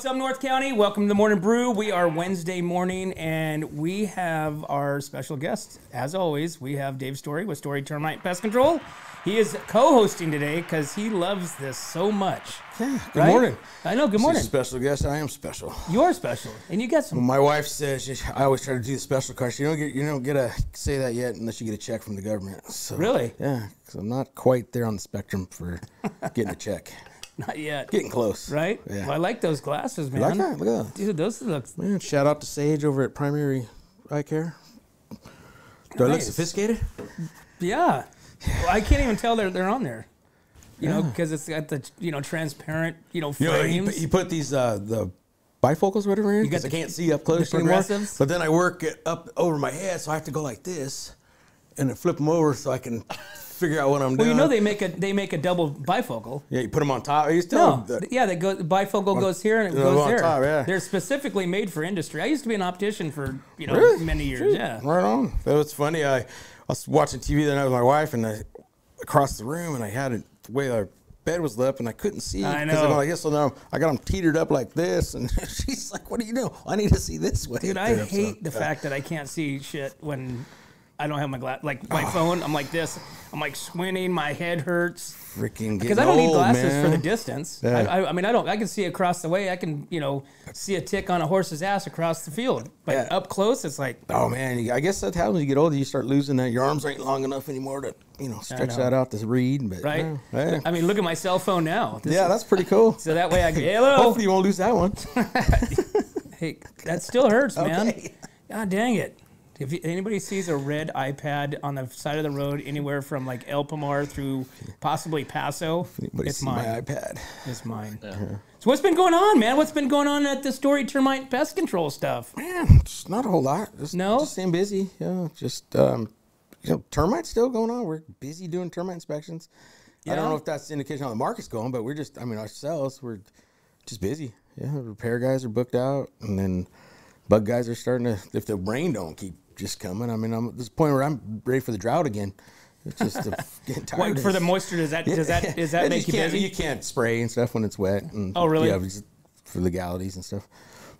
what's up, North County? Welcome to the Morning Brew. We are Wednesday morning, and we have our special guest. As always, we have Dave Story with Story Termite Pest Control. He is co-hosting today because he loves this so much. Yeah, good right? morning. I know. Good morning. special guest. I am special. You're special, and you get some. My wife says she, I always try to do the special card. You don't get you don't get to say that yet unless you get a check from the government. So, Really? Yeah, because I'm not quite there on the spectrum for getting a check. Not yet. Getting close. Right? Yeah. Well, I like those glasses, man. You like that? Look at that. Dude, those look. Man, shout out to Sage over at Primary Eye Care. Do I look sophisticated? Yeah. Well, I can't even tell they're they're on there. You know, because it's got the you know transparent you know You know, you, frames. put- you put these uh, the bifocals, whatever, You because I can't see up close anymore. But then I work it up over my head, so I have to go like this, and then flip them over so I can figure out what I'm well, doing. Well, you know they make a they make a double bifocal. Yeah, you put them on top. You No, still the- yeah, they go bifocal goes here and it goes on there. top, yeah. They're specifically made for industry. I used to be an optician for you know Really? many years. Yeah. Right on. That was funny. I, I was watching TV the night with my wife, and I across the room, and I had it the way our bed was left, and I couldn't see. I know. I'm like, yes, so now I got them teetered up like this, and she's like, "What do you do? I need to see this way." Dude, I So, hate the yeah. fact that I can't see shit when I don't have my glass. Like my oh. phone, I'm like this. I'm like squinting. My head hurts. freaking Because I don't need old, glasses for the distance. Yeah. I, I, mean, I don't. I can see across the way. I can, you know, see a tick on a horse's ass across the field. But Yeah. up close, it's like, Oh man, I guess that's how you get older. You start losing that. Your arms ain't long enough anymore to, you know, stretch know. that out to read. But right? yeah, I mean, look at my cell phone now. This yeah, that's pretty cool. so that way I can. Hello. Hopefully you won't lose that one. Hey, that still hurts, man. Okay. God dang it. If anybody sees a red iPad on the side of the road anywhere from like El Pomar through possibly Paso, Anybody it's mine. my iPad? It's mine. So what's been going on, man? What's been going on at the Story Termite Pest Control stuff? Man, it's not a whole lot. Just, No? just staying busy. Yeah, just um, you know, termites still going on. We're busy doing termite inspections. I don't know if that's the indication how the market's going, but we're just, I mean, ourselves, we're just busy. Yeah, repair guys are booked out, and then bug guys are starting to. If the rain don't keep just coming, I mean, I'm at this point where I'm ready for the drought again. It's just getting tired. What, for the moisture, does that does that does that make you can't, busy? You can't spray and stuff when it's wet. And, Oh, really? Yeah, for legalities and stuff.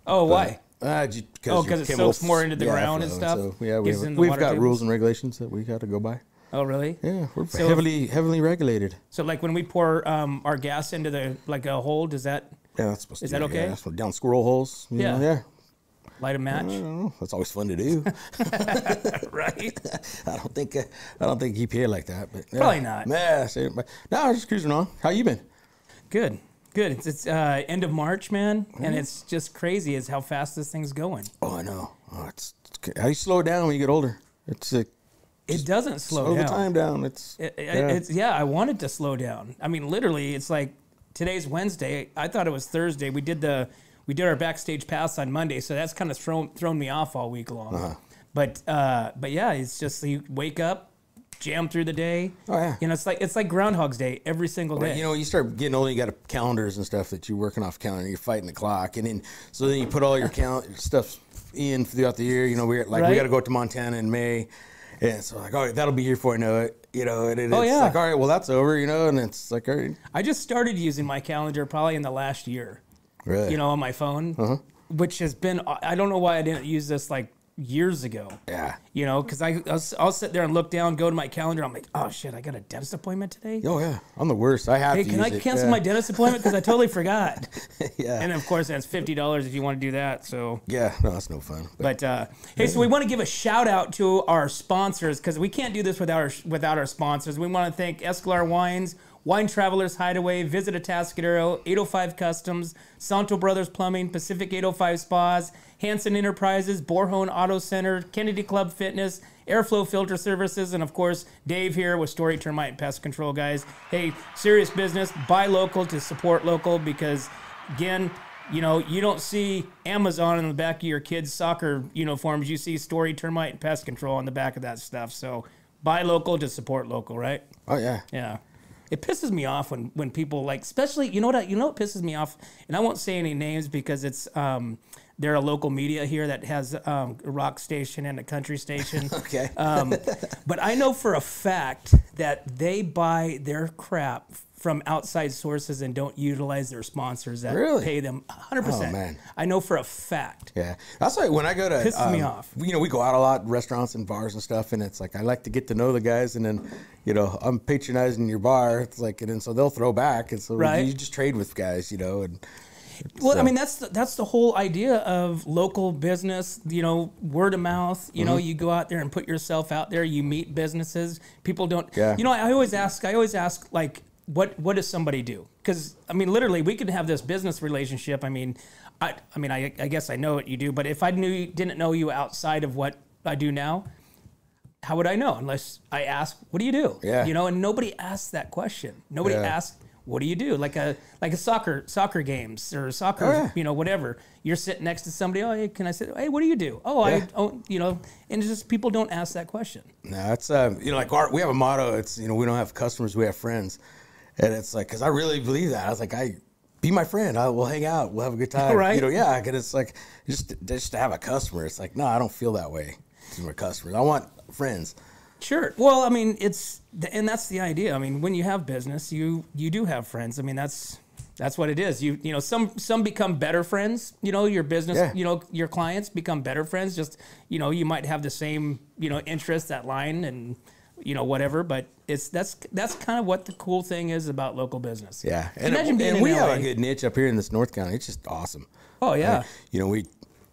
oh, why? Uh, just Oh, your 'cause it soaks more into the ground and stuff? So, yeah, we have, we've got tables? rules and regulations that we got to go by. Oh, really? Yeah, we're So- heavily heavily regulated. So like when we pour um, our gas into the like a hole, does that Yeah, that's supposed Is to that okay? Yeah, down squirrel holes. Yeah. know, yeah. Light a match? That's always fun to do. right? I don't think uh, I don't think EPA like that, but yeah. Probably not. Yeah, but, no, I was just cruising on. How you been? Good. Good. It's, it's uh, end of March, man, Mm-hmm. and it's just crazy as how fast this thing's going. Oh, I know. Oh, it's, it's how you slow it down when you get older. It's uh, It doesn't slow slow down. the time down. It's It, it- yeah. It's yeah. I wanted to slow down. I mean, literally, it's like today's Wednesday. I thought it was Thursday. We did the we did our backstage pass on Monday, so that's kind of thrown thrown me off all week long. Uh-huh. But uh, but yeah, it's just you wake up, jam through the day. Oh, yeah. You know, it's like it's like Groundhog's Day every single day. But, you know, you start getting older, you got calendars and stuff that you're working off calendar. You're fighting the clock, and then so then you put all your cal- stuff in throughout the year. You know, we're like Right. we got to go to Montana in May, and so like, all right, that'll be here before I know it. You know, and it, Oh, it's yeah. like, all right, well that's over. You know, and it's like, all right, I just started using my calendar probably in the last year. Really, You know, on my phone, Uh-huh. which has been I don't know why I didn't use this like years ago. yeah. You know, because I I'll, I'll sit there and look down, go to my calendar. I'm like, oh shit, I got a dentist appointment today. Oh yeah, I'm the worst. I have Hey, to can I it. cancel yeah. my dentist appointment because I totally forgot? yeah, And of course, that's fifty dollars if you want to do that. So, yeah. No, that's no fun. But, but uh, hey, so we want to give a shout out to our sponsors because we can't do this without our without our sponsors. We want to thank Escalar Wines, Wine Travelers Hideaway, Visit Atascadero, 805 Customs, Santo Brothers Plumbing, Pacific 805 Spas, Hanson Enterprises, Borjon Auto Center, Kennedy Club Fitness, Airflow Filter Services, and of course, Dave here with Story Termite Pest Control, guys. Hey, serious business. Buy local to support local because, again, you know, you don't see Amazon in the back of your kids' soccer uniforms. You see Story Termite and Pest Control on the back of that stuff. So buy local to support local, right? oh yeah, Yeah. It pisses me off when, when people like, especially, you know what, I- you know what pisses me off? And I won't say any names because it's, um, they're a local media here that has um, a rock station and a country station. Okay. Um, but I know for a fact that they buy their crap from outside sources and don't utilize their sponsors that Really? pay them 100%. Oh, man. I know for a fact. Yeah, that's why when I go to um, me off. You know, we go out a lot, restaurants and bars and stuff, and it's like I like to get to know the guys, and then you know I'm patronizing your bar. It's like, and then so they'll throw back, and so Right. you just trade with guys, you know, and Well, I mean that's the, that's the whole idea of local business. You know, word of mouth. You know, Mm-hmm. you go out there and put yourself out there. You meet businesses. People don't. Yeah. You know, I always ask. I always ask like, what what does somebody do? Because I mean, literally, we could have this business relationship. I mean, I I mean, I, I guess I know what you do, but if I knew didn't know you outside of what I do now. How would I know unless I ask, what do you do? Yeah. You know, and nobody asks that question. Nobody Yeah. asks, what do you do? Like a like a soccer soccer games or soccer, Oh, yeah. you know, whatever. You're sitting next to somebody. Oh, hey, can I sit? Hey, what do you do? Oh, I, Yeah. oh, you know, and it's just people don't ask that question. No, it's uh, you know, like our, we have a motto. It's you know, we don't have customers, we have friends, and it's like because I really believe that. I was like, I be my friend. I will hang out. We'll have a good time. Right. You know, yeah. Because it's like just just to have a customer. It's like no, I don't feel that way to my customers. I want friends. Sure. Well, I mean, it's and that's the idea. I mean, when you have business, you you do have friends. I mean, that's that's what it is. You you know, some some become better friends. You know, your business. Yeah. You know, your clients become better friends. Just you know, you might have the same you know interests, that line, and you know whatever. But it's that's that's kind of what the cool thing is about local business. Yeah, and, Imagine being and we LA. have a good niche up here in this North County. It's just awesome. Oh yeah. Like, you know, we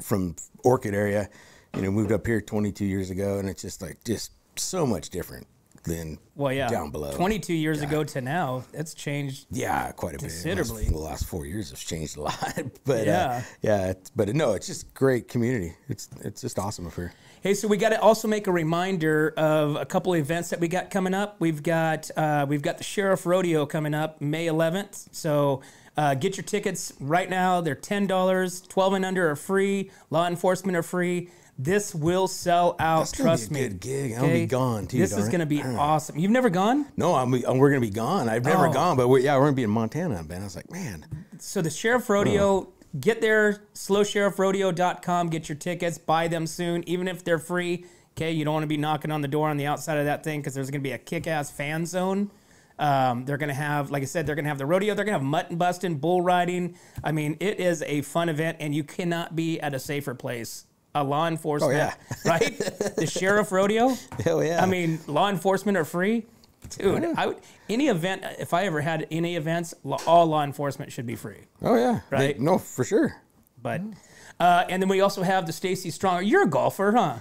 from Orchid area, you know, moved up here 22 years ago, and it's just like just so much different than Well, yeah. down below. 22 years ago to now, it's changed. Yeah, quite a Considerably. bit. Last, the last four years has changed a lot, but Yeah. uh, yeah, it's, but no, it's just great community. It's it's just awesome up here. Hey, so we got to also make a reminder of a couple of events that we got coming up. We've got uh, we've got the Sheriff Rodeo coming up May 11th. So uh, get your tickets right now. They're ten dollars. Twelve and under are free. Law enforcement are free. This will sell out. That's gonna be trust a me. good gig. I'll be gone, too, This is going to be awesome. You've never gone? No, I'm, we're gonna be gone. I've never Oh. gone, but we're, yeah, we're gonna be in Montana. Ben, I was like, man, So the Sheriff Rodeo, get there, slosheriffrodeo.com, get your tickets, buy them soon, even if they're free. Okay, you don't want to be knocking on the door on the outside of that thing because there's going to be a kick-ass fan zone. Um, they're going to have, like I said, they're going to have the rodeo. They're going to have mutton busting, bull riding. I mean, it is a fun event, and you cannot be at a safer place. A law enforcement, oh, yeah. right? The sheriff rodeo. Hell yeah. I mean, law enforcement are free. Dude, I would, any event, if I ever had any events, all law enforcement should be free. oh yeah, Right. They- no, for sure. But uh, and then we also have the Stacy Strong. You're a golfer, huh?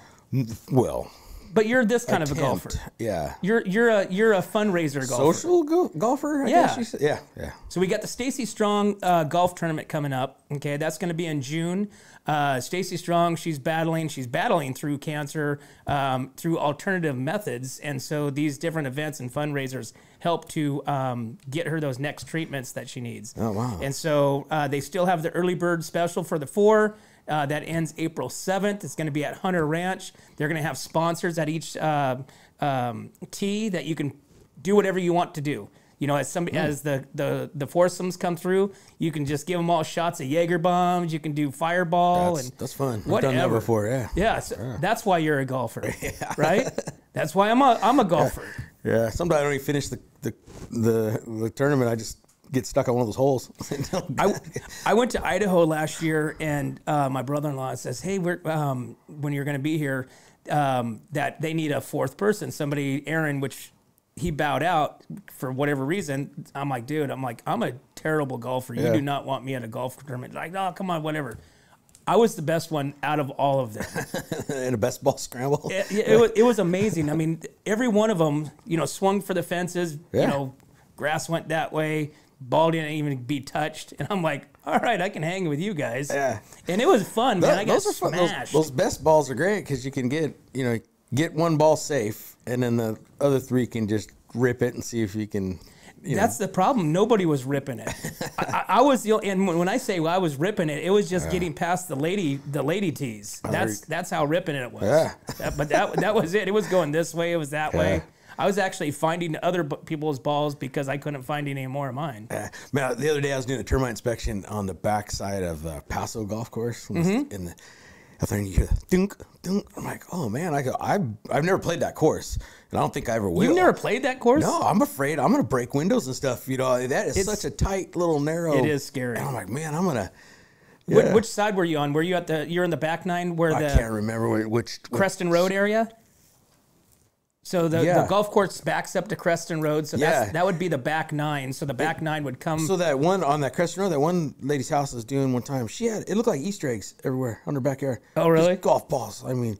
Well, But you're this kind of a golfer. Yeah, You're you're a you're a fundraiser golfer. social go- golfer. I Yeah. yeah, yeah. So we got the Stacy Strong uh, golf tournament coming up. Okay, that's going to be in June. Uh, Stacy Strong, she's battling. She's battling through cancer um, through alternative methods, and so these different events and fundraisers help to um, get her those next treatments that she needs. Oh, wow. And so uh, they still have the early bird special for the four. Uh, that ends April 7th. It's going to be at Hunter Ranch. They're going to have sponsors at each uh, um, tee that you can do whatever you want to do. You know, as some as the, the the foursomes come through, you can just give them all shots of Jaeger bombs. You can do fireball That's, and that's fun. I've done that before. Yeah. Yeah, so that's why you're a golfer, right? That's why I'm a I'm a golfer. Yeah. Sometimes I don't even finish the the the, the tournament. I just get stuck on one of those holes. I, I went to Idaho last year, and uh, my brother-in-law says, "Hey, we're um, when you're going to be here, um, that they need a fourth person, somebody, Aaron, which." He bowed out for whatever reason. I'm like, dude, I'm like, I'm a terrible golfer. You Yeah. do not want me at a golf tournament. Like, oh, come on, whatever. I was the best one out of all of them. in a best ball scramble. it, it, was, it was amazing. I mean, every one of them, you know, swung for the fences. Yeah. You know, grass went that way. Ball didn't even be touched, and I'm like, all right, I can hang with you guys. Yeah. And it was fun, man. I got those are fun. Those, those best balls are great because you can get you know get one ball safe, and then the other three can just rip it and see if you can. You know, That's the problem. Nobody was ripping it. I, I, was the and when I say well, I was ripping it, it was just getting past the lady, the lady tees. That's that's how ripping it was. Yeah. That- but that that was it. It was going this way. It was that way. I was actually finding other people's balls because I couldn't find any more of mine. Uh, man, the other day I was doing a termite inspection on the backside of uh, Paso Golf Course, Mm-hmm. in the and you hear dunk. I'm like, oh man, I go, I've I've never played that course, and I don't think I ever will. You've never played that course? No, I'm afraid I'm gonna break windows and stuff. You know, that is such a tight little narrow. It is scary. And I'm like, man, I'm gonna. Yeah. Which side were you on? Were you at the? You're in the back nine where I the can't remember which. which Creston Road area. So the, the golf course backs up to Creston Road. So Yeah. that would be the back nine. So the back nine would come. So that one on that Creston Road, that one lady's house was doing one time, she had it looked like Easter eggs everywhere on her backyard. Oh, really? Just golf balls. I mean,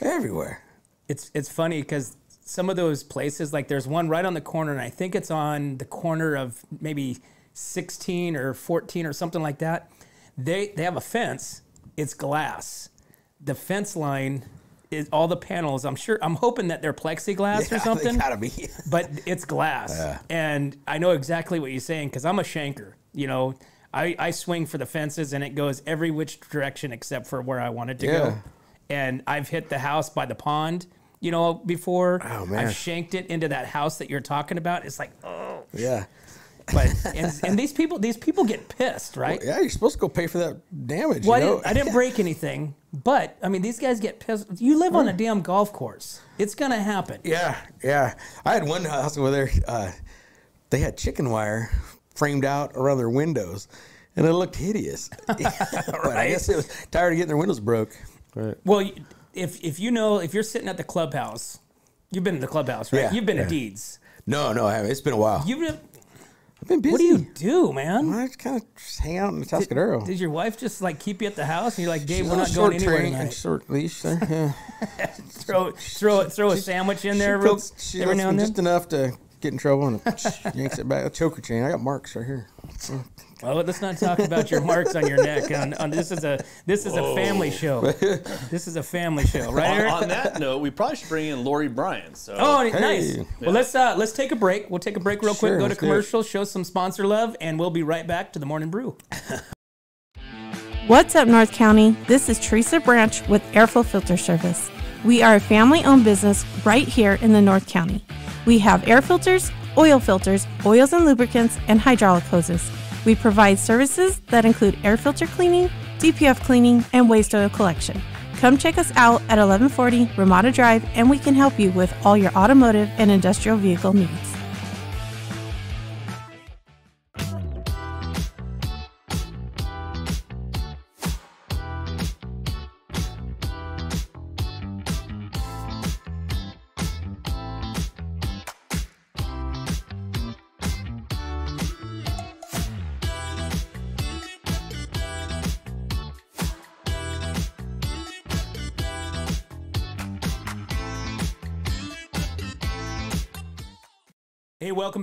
everywhere. it's it's funny because some of those places, like there's one right on the corner, and I think it's on the corner of maybe 16 or 14 or something like that. They they have a fence. It's glass. The fence line is all the panels. I'm sure. I'm hoping that they're plexiglass or Yeah, something. They gotta be. but it's glass. And I know exactly what you're saying because I'm a shanker. You know, I, I swing for the fences and it goes every which direction except for where I want it to Yeah. go. And I've hit the house by the pond, you know, before. Oh, man. I've shanked it into that house that you're talking about. It's like, oh, yeah. But and, and these people these people get pissed, right? Yeah, you're supposed to go pay for that damage. Well, I you know? didn't, I didn't break anything, but I mean, these guys get pissed. You live on a damn golf course. It's gonna happen. Yeah, yeah. I had one house where there. Uh, they had chicken wire framed out around their windows, and it looked hideous. but I guess it was tired of getting their windows broke. But Well, if if you know if you're sitting at the clubhouse, you've been to the clubhouse, right? Yeah, You've been yeah. to Deeds. no, no, I haven't. It's been a while. You've been, I've been busy. what do you do, man? I just kind of just hang out in the Tascadero. Did your wife just like keep you at the house and you're like, Gabe, She's we're not going anywhere train- tonight? Short leash there. Yeah. Throw throw throw a sandwich in there, she real, puts, she every now and then. just enough to get in trouble and yanks it back. A choker chain. I got marks right here. Well, let's not talk about your marks on your neck. On, on this is a this is a family show. This is a family show, right, on, on that note, we probably should bring in Lori Bryan. So Oh, Hey. nice. Well, let's uh, let's take a break. We'll take a break real quick, Sure, go to let's do it. commercial, show some sponsor love, and we'll be right back to the morning brew. What's up, North County? This is Teresa Branch with Airflow Filter Service. We are a family owned business right here in the North County. We have air filters, oil filters, oils and lubricants, and hydraulic hoses. We provide services that include air filter cleaning, DPF cleaning, and waste oil collection. Come check us out at 1140 Ramada Drive, and we can help you with all your automotive and industrial vehicle needs.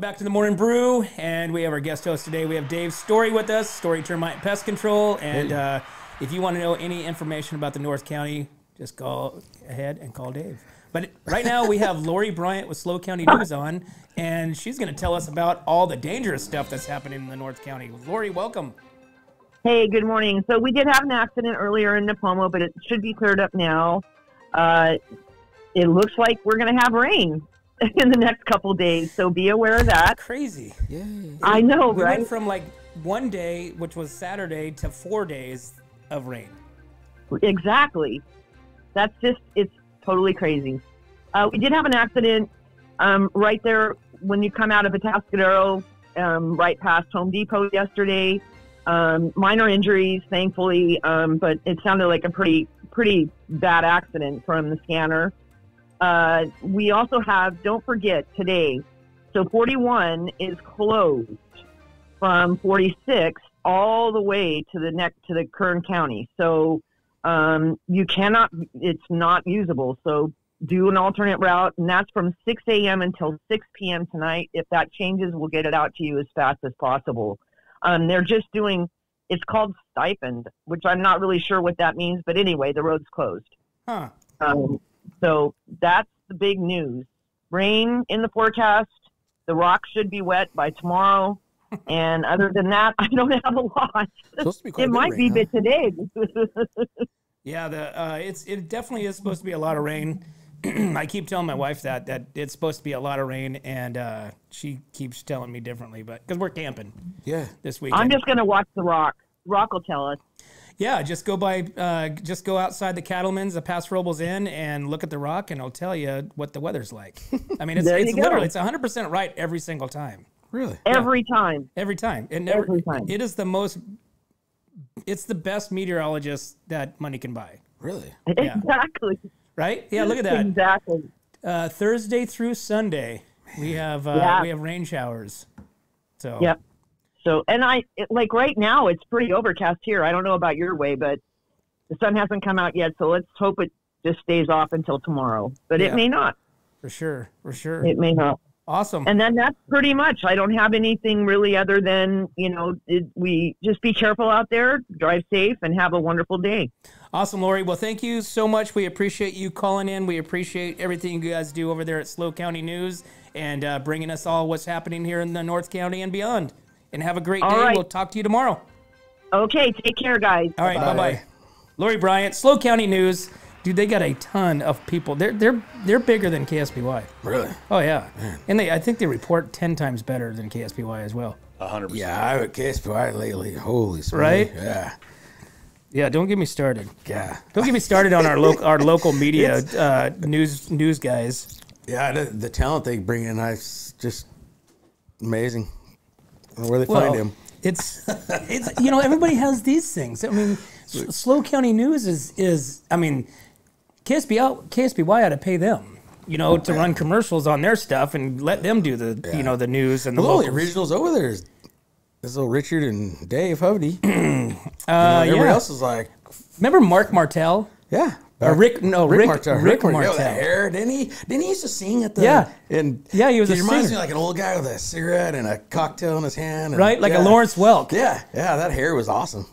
Back to the Morning Brew, and we have our guest host today. We have Dave Story with us, Story Termite Pest Control. And uh, if you want to know any information about the North County, just go ahead and call Dave. But right now we have Lori Bryant with SLO County News on, and she's going to tell us about all the dangerous stuff that's happening in the North County. Lori, welcome. Hey, good morning. So we did have an accident earlier in Nipomo, but it should be cleared up now. Uh, it looks like we're going to have rain in the next couple days, so be aware of that. Crazy. Yeah. I know, We right? went from like one day, which was Saturday, to four days of rain. Exactly. That's just, it's totally crazy. Uh, we did have an accident um, right there when you come out of Atascadero, um, right past Home Depot yesterday. Um, minor injuries, thankfully, um, but it sounded like a pretty, pretty bad accident from the scanner. Uh, we also have, don't forget, today, so 41 is closed from 46 all the way to the next to the Kern County. So um, you cannot, it's not usable. So do an alternate route, and that's from 6 a.m. until 6 p.m. tonight. If that changes, we'll get it out to you as fast as possible. Um, they're just doing, it's called stipend, which I'm not really sure what that means, but anyway, the road's closed. Huh. Um, so that's the big news. Rain in the forecast. The rocks should be wet by tomorrow. And other than that, I don't have a lot. Supposed to be quite It a bit might of be rain, bit today. Yeah, the uh, it's it definitely is supposed to be a lot of rain. I keep telling my wife that that it's supposed to be a lot of rain, and uh, she keeps telling me differently. But because we're camping Yeah. this week I'm just going to watch The Rock. Rock will tell us. Yeah, just go by, uh, just go outside the cattlemen's, the Paso Robles Inn, and look at the rock, and I'll tell you what the weather's like. I mean, it's it's go. literally it's 100 percent right every single time. Really? Every time. Every time. It never. Every time. It is the most. It's the best meteorologist that money can buy. Really? Exactly. Right? Yeah. Look at that. Exactly. Uh, Thursday through Sunday, we have uh, Yeah. we have rain showers. So Yep. So, and I it, like right now it's pretty overcast here. I don't know about your way, but the sun hasn't come out yet. So let's hope it just stays off until tomorrow. But Yeah. it may not. for sure, for sure. It may not. awesome. And then that's pretty much. I don't have anything really other than you know it, we just be careful out there, drive safe, and have a wonderful day. Awesome, Lori. Well, thank you so much. We appreciate you calling in. We appreciate everything you guys do over there at SLO County News and uh, bringing us all what's happening here in the North County and beyond. And have a great All day. right. We'll talk to you tomorrow. Okay, take care, guys. All right, bye Bye. bye. Lori Bryant, SLO County News. Dude, they got a ton of people. They're they're they're bigger than KSBY. Really? Oh yeah, and they I think they report ten times better than KSBY as well. A hundred percent. Yeah, I would KSBY lately. Holy smokes. Right? Yeah. Yeah, don't get me started. Yeah. Don't get me started on our local our local media uh, news news guys. Yeah, the, the talent they bring in, I just amazing. Where they Well, find him. it's it's you know everybody has these things. I mean, S- SLO County News is is I mean, KSBI KSBY ought to pay them, you know, to run commercials on their stuff and let them do the you know the news and the Well, the originals over there is this little Richard and Dave Hovey. Uh, Everybody yeah. else is like, Remember Mark Martell? yeah. Uh, or Rick? No, Rick. Rick, Martel. Rick Martel. Martel. Hair. Didn't he? Didn't he used to sing at the? Yeah. And Yeah, he was a reminds singer. me like an old guy with a cigarette and a cocktail in his hand. and- Right, like a. Lawrence Welk. Yeah, yeah. That hair was awesome,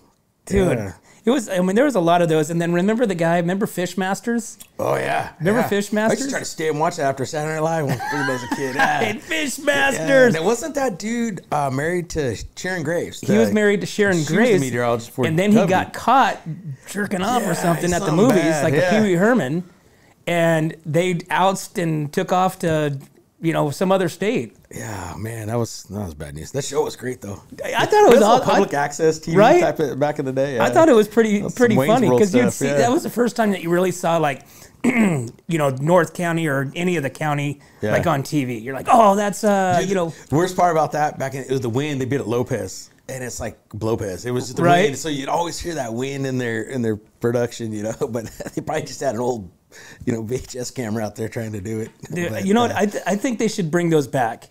dude. Yeah. It was. I mean, there was a lot of those. And then remember the guy? Remember Fishmasters? Oh yeah. Remember yeah. I used Fishmasters? to try to stay and watch that after Saturday Night Live when I was a kid. Hey, Yeah. Yeah, Fishmasters. and wasn't that dude uh, married to Sharon Graves? he was married to Sharon the Graves, meteorologist for and then he got caught jerking off Yeah, or something at the movies, bad, like yeah. a Pee Wee Herman, and they ousted and took off to you know some other state. Yeah, man, that was that was bad news. That show was great though. I, thought it was all public I, access TV right? type of back in the day. I thought it was pretty That's pretty funny because you'd see yeah. that was the first time that you really saw like you know North County or any of the county Yeah. like on TV. You're like, oh, that's uh, you know. The worst part about that back in it was the wind. They beat it Lopez, and it's like Lopez. It was just the Right. wind, so you'd always hear that wind in their in their production, you know. But they probably just had an old, you know, VHS camera out there trying to do it. Dude, But, you know what? uh, I, th- I think they should bring those back.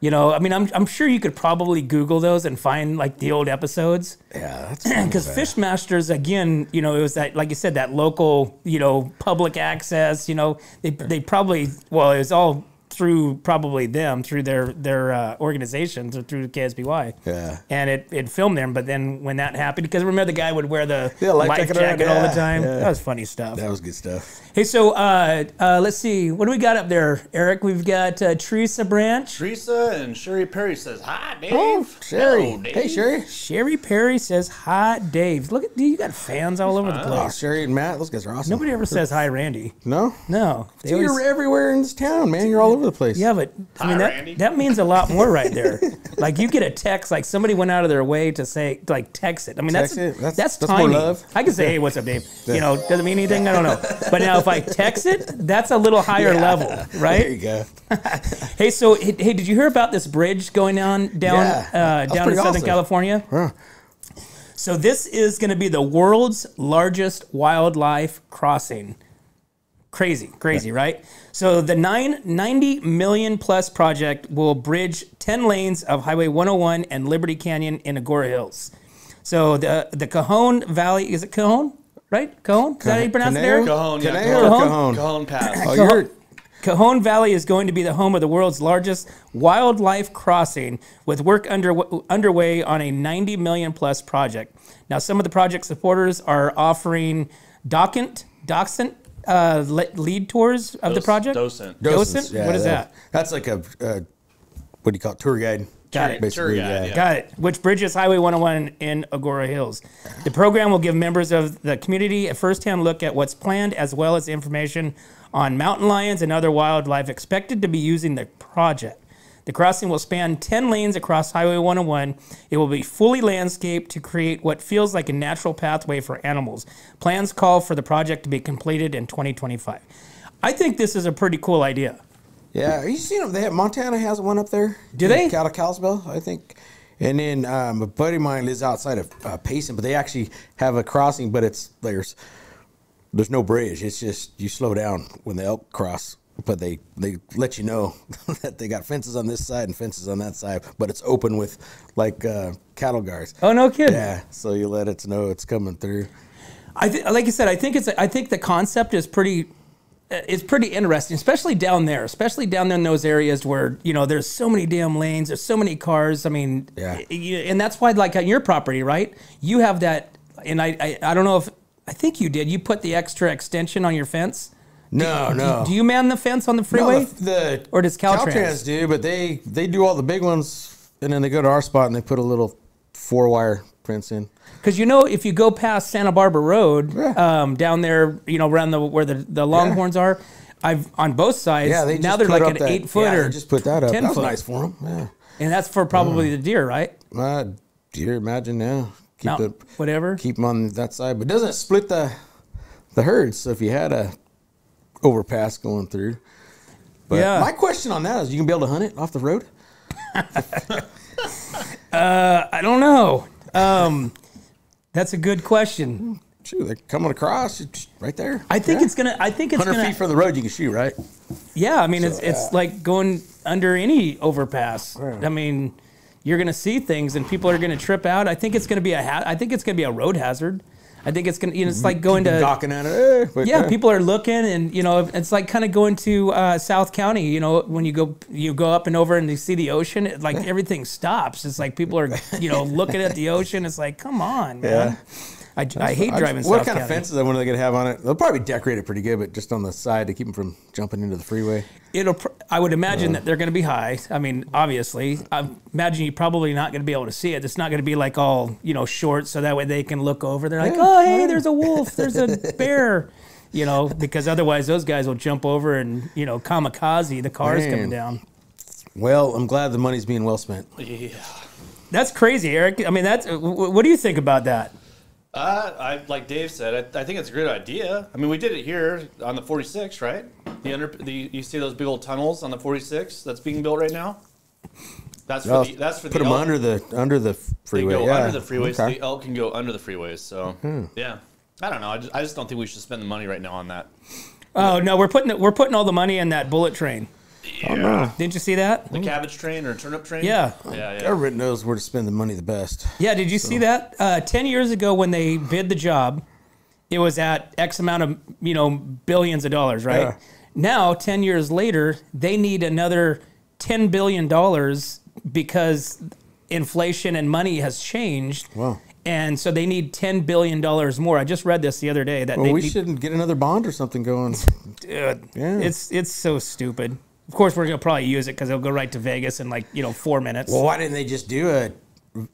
you know, I mean, I'm, I'm sure you could probably Google those and find like the old episodes. yeah, that's Because Fishmasters, again, you know, it was that, like you said, that local, you know, public access. You know, they they probably, well, it was all through probably them through their their uh, organizations or through KSBY. Yeah. And it, it filmed them, but then when that happened, because remember the guy would wear the Yeah, life jacket around, all the time. yeah. That was funny stuff. that was good stuff. Hey, so uh, uh, let's see. What do we got up there, Eric? We've got uh, Teresa Branch. Teresa and Sherry Perry says hi, Dave. Oh, Sherry. Hello, Dave. hey, Sherry. Sherry Perry says hi, Dave. Look at you. got fans all over the Oh, place. Sherry and Matt, those guys are awesome. Nobody ever says hi, Randy. No. No, they Dude, always- you're everywhere in this town, man. You're all over the place. Yeah, but I mean Hi, that, Randy. that means a lot more right there. like you get a text, like somebody went out of their way to say, like text it. I mean Text that's it. That's- that's, that's more love. I can say, hey, what's up, Dave? You know, doesn't mean anything. I don't know. But now if I text it, that's a little higher level, right? There you go. Hey, so hey, did you hear about this bridge going on down Yeah, uh, down in Southern awesome. California? Huh. So this is going to be the world's largest wildlife crossing. Crazy, crazy, right? So the nine, 90 million plus project will bridge 10 lanes of Highway 101 and Liberty Canyon in Agoura Hills. So the the Cajon Valley, is it Cajon? Right? Cajon? Is that how you pronounce it, Cajon? Eric? Cajon, yeah, Cajon Cajon? Cajon? Cajon Pass. Oh, you're. Cajon Valley is going to be the home of the world's largest wildlife crossing, with work under, underway on a 90 million plus project. Now, some of the project supporters are offering docent, docent uh, le- lead tours of the project. Docent. Docent? Yeah, What is that? That's like a uh, what do you call it? Tour guide. Got it. Basically, yeah. yeah. Got it. Which bridges Highway 101 in Agoura Hills. The program will give members of the community a firsthand look at what's planned, as well as information on mountain lions and other wildlife expected to be using the project. The crossing will span 10 lanes across Highway 101. It will be fully landscaped to create what feels like a natural pathway for animals. Plans call for the project to be completed in 2025. I think this is a pretty cool idea. Yeah, you seen them? They have Montana has one up there. Do they? Out of Kalispell, I think. And then um, a buddy of mine lives outside of uh, Payson, but they actually have a crossing, but it's there's there's no bridge. It's just you slow down when the elk cross, but they they let you know that they got fences on this side and fences on that side, but it's open with like uh, cattle guards. Oh, no kidding. Yeah, so you let it know it's coming through. I th- like I said, I think it's I think the concept is pretty Uh, it's pretty interesting, especially down there, especially down there in those areas where you know there's so many damn lanes, there's so many cars. I mean, Yeah. and that's why like on your property, right? You have that, and I I, I don't know if I think you did. You put the extra extension on your fence. No, no. Do you man the fence on the freeway? No, the, the Or does Caltrans? Caltrans do, but they they do all the big ones, and then they go to our spot and they put a little four wire in. Because you know, if you go past Santa Barbara Road, Yeah. um, down there, you know, around the where the, the Longhorns are, I've on both sides. Yeah, they now just they're put like up an that- eight foot yeah, just put that up. That was foot, nice for them. Yeah, and that's for probably the deer, right? uh, dear, imagine now keep Mountain, the whatever. keep them on that side, but doesn't split the the herds. So if you had a overpass going through, but Yeah. my question on that is, you can be able to hunt it off the road. I don't know. Um, that's a good question. Shoot, they're coming across it's right there. I think Yeah. it's gonna. I think it's hundred gonna. feet from the road. You can shoot right. yeah, I mean, it's it's like going under any overpass. I mean, you're gonna see things, and people are gonna trip out. I think it's gonna be a. Ha- I think it's gonna be a road hazard. I think it's gonna. You know, it's like going to. Gawking at it. eh, but, Yeah, eh. people are looking, and you know, it's like kind of going to uh, South County. You know, when you go, you go up and over, and you see the ocean. It, like everything stops. It's like people are, you know, looking at the ocean. It's like, come on, man. I, I hate I- driving. What kind County. of fences I wonder they gonna have on it? They'll probably decorate it pretty good, but just on the side to keep them from jumping into the freeway. It'll. pr- I would imagine uh. that they're going to be high. I mean, obviously, I imagine you're probably not going to be able to see it. It's not going to be like all you know short, so that way they can look over. They're like, oh, hey, there's a wolf. There's a bear. You know, because otherwise those guys will jump over and you know kamikaze the cars Man. coming down. Well, I'm glad the money's being well spent. Yeah. That's crazy, Eric. I mean, that's. wh- wh- What do you think about that? Uh, I like Dave said. I, I think it's a great idea. I mean, we did it here on the 46, right? The under the you see those big old tunnels on the 46 that's being built right now. That's for Well, the that's for put the them elk. under the under the They freeway. go yeah. under the freeways. Okay. The elk can go under the freeways. So Hmm. yeah, I don't know. I just, I just don't think we should spend the money right now on that. Oh no, we're putting we're putting all the money in that bullet train. Oh, no. Didn't you see that? The cabbage train or turnip train. Yeah. yeah, yeah. Everybody knows where to spend the money the best. Yeah, did you see that? Uh, Ten years ago, when they bid the job, it was at X amount of you know billions of dollars, right? Yeah. Now, ten years later, they need another ten billion dollars because inflation and money has changed. Wow. And so they need ten billion dollars more. I just read this the other day that Well, they we need, shouldn't get another bond or something going. Dude, Yeah. it's it's so stupid. Of course, we're gonna probably use it because it'll go right to Vegas in like you know four minutes. well, why didn't they just do a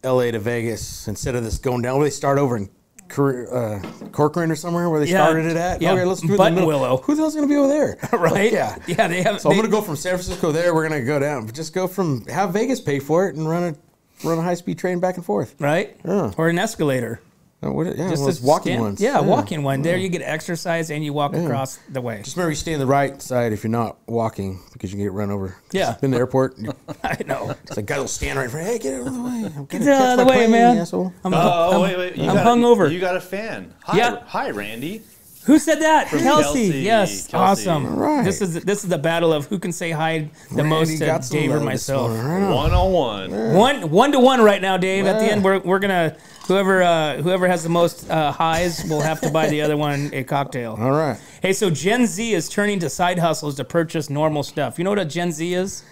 L.A. to Vegas instead of this going down? Where they start over in uh, Corcoran or somewhere where they Yeah, started it at? yeah, Okay, let's do it in the middle. Buttonwillow. Who the hell's going to be over there? right? Yeah. yeah. They have. So I'm going to go from San Francisco there. We're going to go down. Just go from have Vegas pay for it and run a run a high speed train back and forth. right? Yeah. Or an escalator. Uh, what, yeah, Just well, a it's walking stand- ones. Yeah, walking one. There you get exercise and you walk Yeah. across the way. Just remember, you stay on the right side if you're not walking because you can get run over. Yeah. In the airport, I know. it's like guys will stand right in front. Hey, get out of the way! I'm Get out of the way, plane, man. asshole. I'm, Oh, I'm- wait, wait. You I'm got, hungover. You got a fan. Hi, Yeah. Hi, Randy. Who said that? Kelsey. Kelsey. Yes. Kelsey. Awesome. All right. This is this is the battle of who can say hi the Randy most to Dave or myself. morning. Right on. One on one. One one to one right now, Dave. At the end, we're, we're gonna whoever uh, whoever has the most uh, highs will have to buy the other one a cocktail. All right. Hey, so Gen Z is turning to side hustles to purchase normal stuff. You know what a Gen Z is?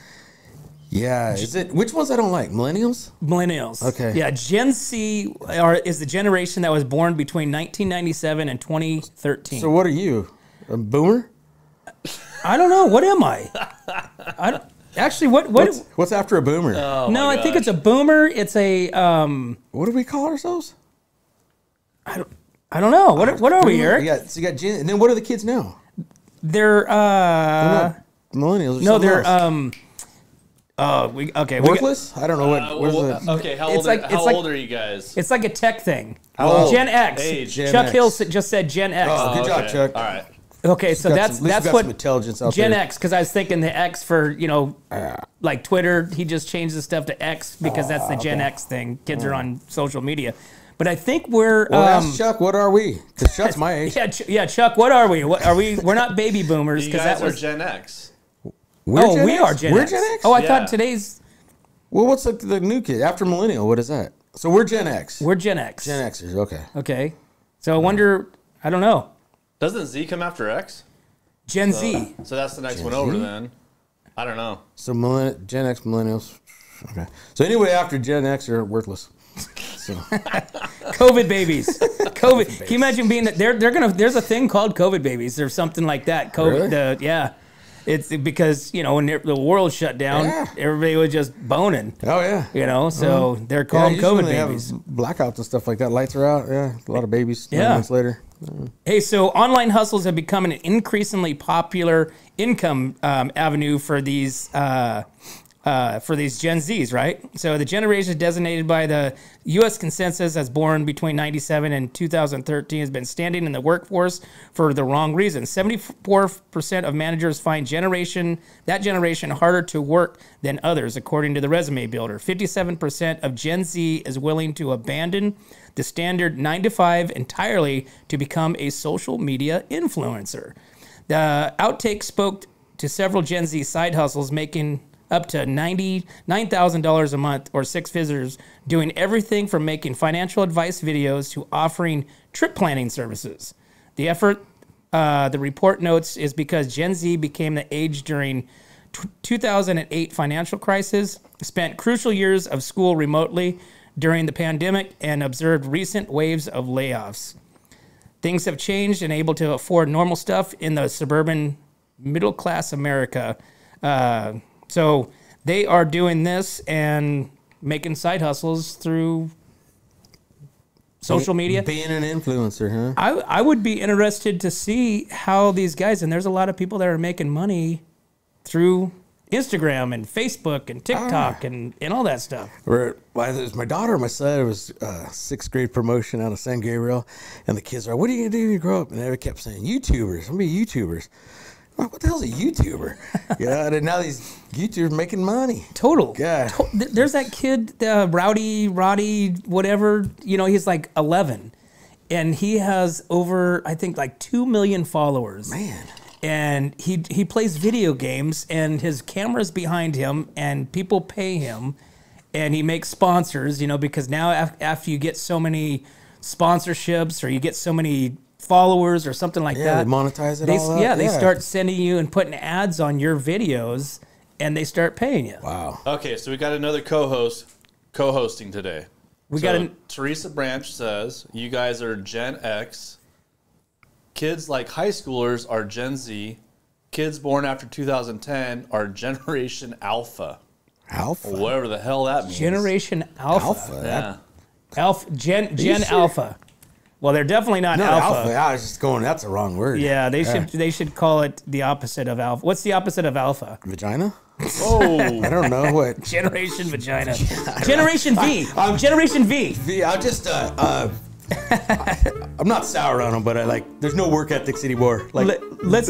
Yeah. Is it which ones I don't like? Millennials. Millennials. Okay. Yeah, Gen Z are, is the generation that was born between 1997 and 2013. So what are you? A boomer? I don't know. What am I? I don't, actually, what what? What's, what's after a boomer? Oh, no, I think it's a boomer. It's a um. what do we call ourselves? I don't. I don't know. What what are we, You Eric? got, so you got Gen, and then what are the kids now? they're uh, millennials. Or no, they're else. um. Oh, we okay. We got, worthless. I don't know what. Uh, what is well, it? okay, how It's old, like- are, it's like- old are you guys? it's like a tech thing. How old? Gen X. Age. Gen Chuck X. Hill s- just said Gen X. Oh, good job, okay. Chuck. All right. okay, so Got that's some- at least that's we got what some intelligence out Gen there. X because I was thinking the X for you know like Twitter. He just changed the stuff to X because that's the Gen X thing. Kids are on social media, but I think we're Well, um, ask Chuck. What are we? Because Chuck's my age. yeah Ch- yeah Chuck. What are we? What are we? We're not baby boomers You because guys that are. Gen X. We're oh, Gen we X? are Gen We're X. Gen X. Oh, I Yeah. thought today's well, what's like the new kid after millennial? What is that? So we're Gen X. we're Gen X. Gen Xers. Okay. Okay, so I wonder. I don't know. Doesn't Z come after X? Gen Z. So that's the next one over then. I don't know. So millenn- Gen X millennials. Okay. So anyway, after Gen X are worthless. So COVID babies. COVID. Can you imagine being that they're they're gonna there's a thing called COVID babies or something like that. COVID. Really? The, yeah. It's because you know when the world shut down, Yeah. everybody was just boning. oh yeah. You know, so they're Yeah, called COVID babies. blackouts and stuff like that. Lights are out. Yeah, a lot of babies. Yeah. months later. Hey, so online hustles have become an increasingly popular income um, avenue for these uh, uh, for these Gen Zs, right? So the generation designated by the U.S. Consensus as born between 97 and 2013 has been standing in the workforce for the wrong reason. 74% of managers find generation that generation harder to work than others, according to the Resume Builder. 57% of Gen Z is willing to abandon the standard nine to five entirely to become a social media influencer. The outtake spoke to several Gen Z side hustles, making up to $99,000 a month or six visitors, doing everything from making financial advice videos to offering trip planning services. The effort, uh, the report notes, is because Gen Z became the age during t- 2008 financial crisis, spent crucial years of school remotely during the pandemic, and observed recent waves of layoffs. Things have changed and able to afford normal stuff in the suburban middle class America. Uh, so they are doing this and making side hustles through social media. Being an influencer, huh? I, I would be interested to see how these guys, and there's a lot of people that are making money through Instagram and Facebook and TikTok and, and all that stuff. Where well, it was my daughter, my son. It was uh, sixth grade promotion out of San Gabriel, and the kids are, "What are you gonna do when you grow up?" And they kept saying, "YouTubers. I'm gonna be YouTubers." Like, what the hell's a YouTuber? you know, and now these YouTubers making money. Total. Yeah. To- there's that kid, uh, Rowdy, Roddy, whatever. You know, he's like 11, and he has over, I think, like two million followers. Man, and he he plays video games and his camera's behind him and people pay him and he makes sponsors you know because now af- after you get so many sponsorships or you get so many followers or something like Yeah, that they monetize it they, all up, yeah they start sending you and putting ads on your videos and they start paying you wow. Okay, so we got another co-host co-hosting today. we so got an, Teresa Branch says you guys are Gen X. Kids like high schoolers are Gen Z. Kids born after 2010 are Generation Alpha. Alpha. Whatever the hell that means. generation alpha Alpha. Yeah. Alpha gen gen sure? alpha well they're definitely not no, alpha. alpha. I was just going. That's a wrong word. yeah they should they should call it the opposite of alpha what's the opposite of alpha Vagina. Oh, I don't know what. Generation vagina. Generation V. Generation V. V, I just uh, uh I'm not sour on them, but I like. There's no work ethics anymore. Like, Let- let's-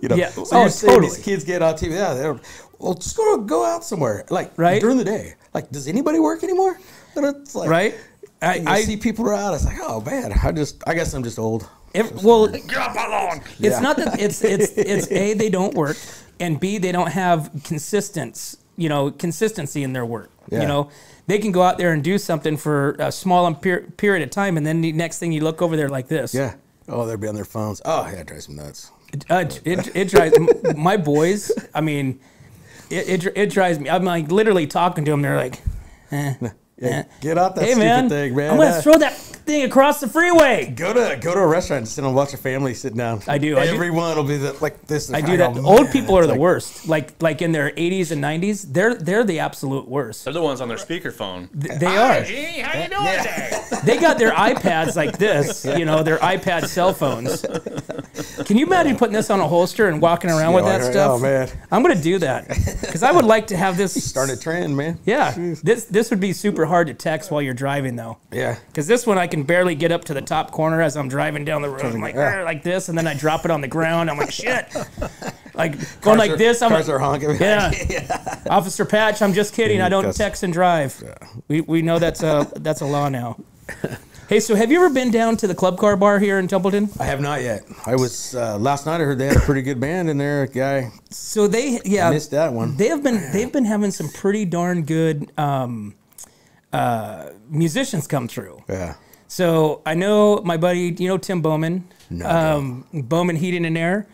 you know. yeah. So Oh, you're totally. these kids get on TV. Yeah, they're well. Just go go out somewhere, like Right. during the day. Like, does anybody work anymore? And it's like, Right? I, You I see people are out. It's like, oh man, I just. I guess I'm just old. if, well, get off my lawn. it's not that it's it's it's a they don't work, and b they don't have consistence. You know, consistency in their work. Yeah. You know, they can go out there and do something for a small period of time, and then the next thing you look over there like this. Yeah. Oh, they'll be on their phones. Oh, yeah, it drives me nuts. Uh, it, it drives my boys. I mean, it, it, it drives me. I'm like literally talking to them. They're like, eh, eh. Get out that "Hey stupid man, thing, man. I'm gonna throw that thing across the freeway. Go to go to a restaurant and sit and watch a family sit down. I do, I do. Everyone will be the, like this. I do that. Old people are the worst. Like like in their 80s and 90s, they're they're the absolute worst. They're the ones on their speakerphone. Th- They are. Gee, how you doing today? They got their iPads like this, you know, their iPad cell phones. Can you imagine putting this on a holster and walking around with that right. stuff? Oh, man. I'm gonna do that because I would like to have this. Start a trend, man. Yeah, this this would be super hard to text while you're driving though. Yeah. Because this one I can barely get up to the top corner as I'm driving down the road. I'm like, Yeah. Like this, and then I drop it on the ground. I'm like, shit. Like going Cars like are- this. I'm cars like, are honking. yeah. Officer Patch, I'm just kidding. I don't text and drive. We, we know that's a that's a law now. Hey, so have you ever been down to the Club Car Bar here in Templeton? I have not yet. I was uh, last night. I heard they had a pretty good band in there. Guy So they yeah missed that one. they have been they've been having some pretty darn good um, uh, musicians come through. Yeah. So I know my buddy, you know Tim Bowman, No, um, Bowman Heating and Air.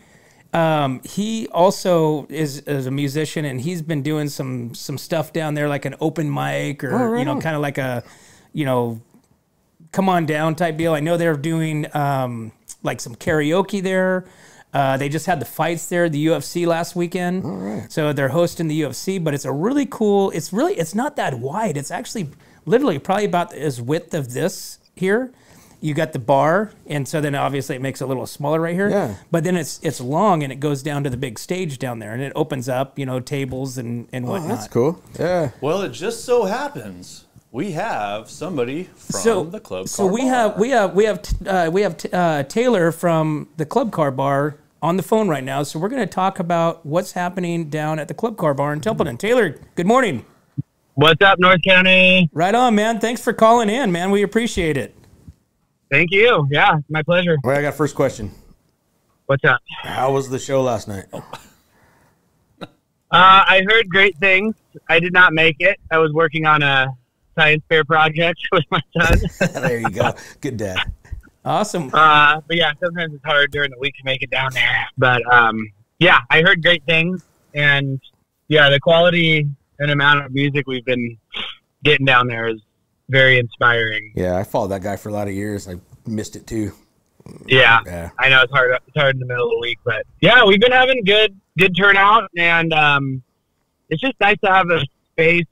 Um, he also is, is a musician, and he's been doing some some stuff down there, like an open mic or you know, kind of like a you know, come on down type deal. I know they're doing um, like some karaoke there. Uh, they just had the fights there, the UFC last weekend. All right. So they're hosting the UFC, but it's a really cool. It's really it's not that wide. It's actually literally probably about as width of this here. You got the bar, and so then obviously it makes it a little smaller right here. Yeah. But then it's it's long and it goes down to the big stage down there, and it opens up, you know, tables and and Oh, whatnot. that's cool. Yeah. Well, it just so happens we have somebody from so the club. So Car we Bar. have we have we have uh, we have uh, Taylor from the Club Car Bar on the phone right now. So we're going to talk about what's happening down at the Club Car Bar in Templeton. Taylor, good morning. What's up, North County? Right on, man. Thanks for calling in, man. We appreciate it. Thank you. Yeah, my pleasure. Well, I got first question. What's up? How was the show last night? Uh, I heard great things. I did not make it. I was working on a science fair project with my son. there you go. Good dad. Awesome. Uh, but yeah, sometimes it's hard during the week to make it down there. But um, yeah, I heard great things, and yeah, the quality and amount of music we've been getting down there is very inspiring. Yeah, I followed that guy for a lot of years. I missed it too. Yeah, Yeah. I know it's hard. It's hard in the middle of the week, but yeah, we've been having good good turnout, and um, it's just nice to have a space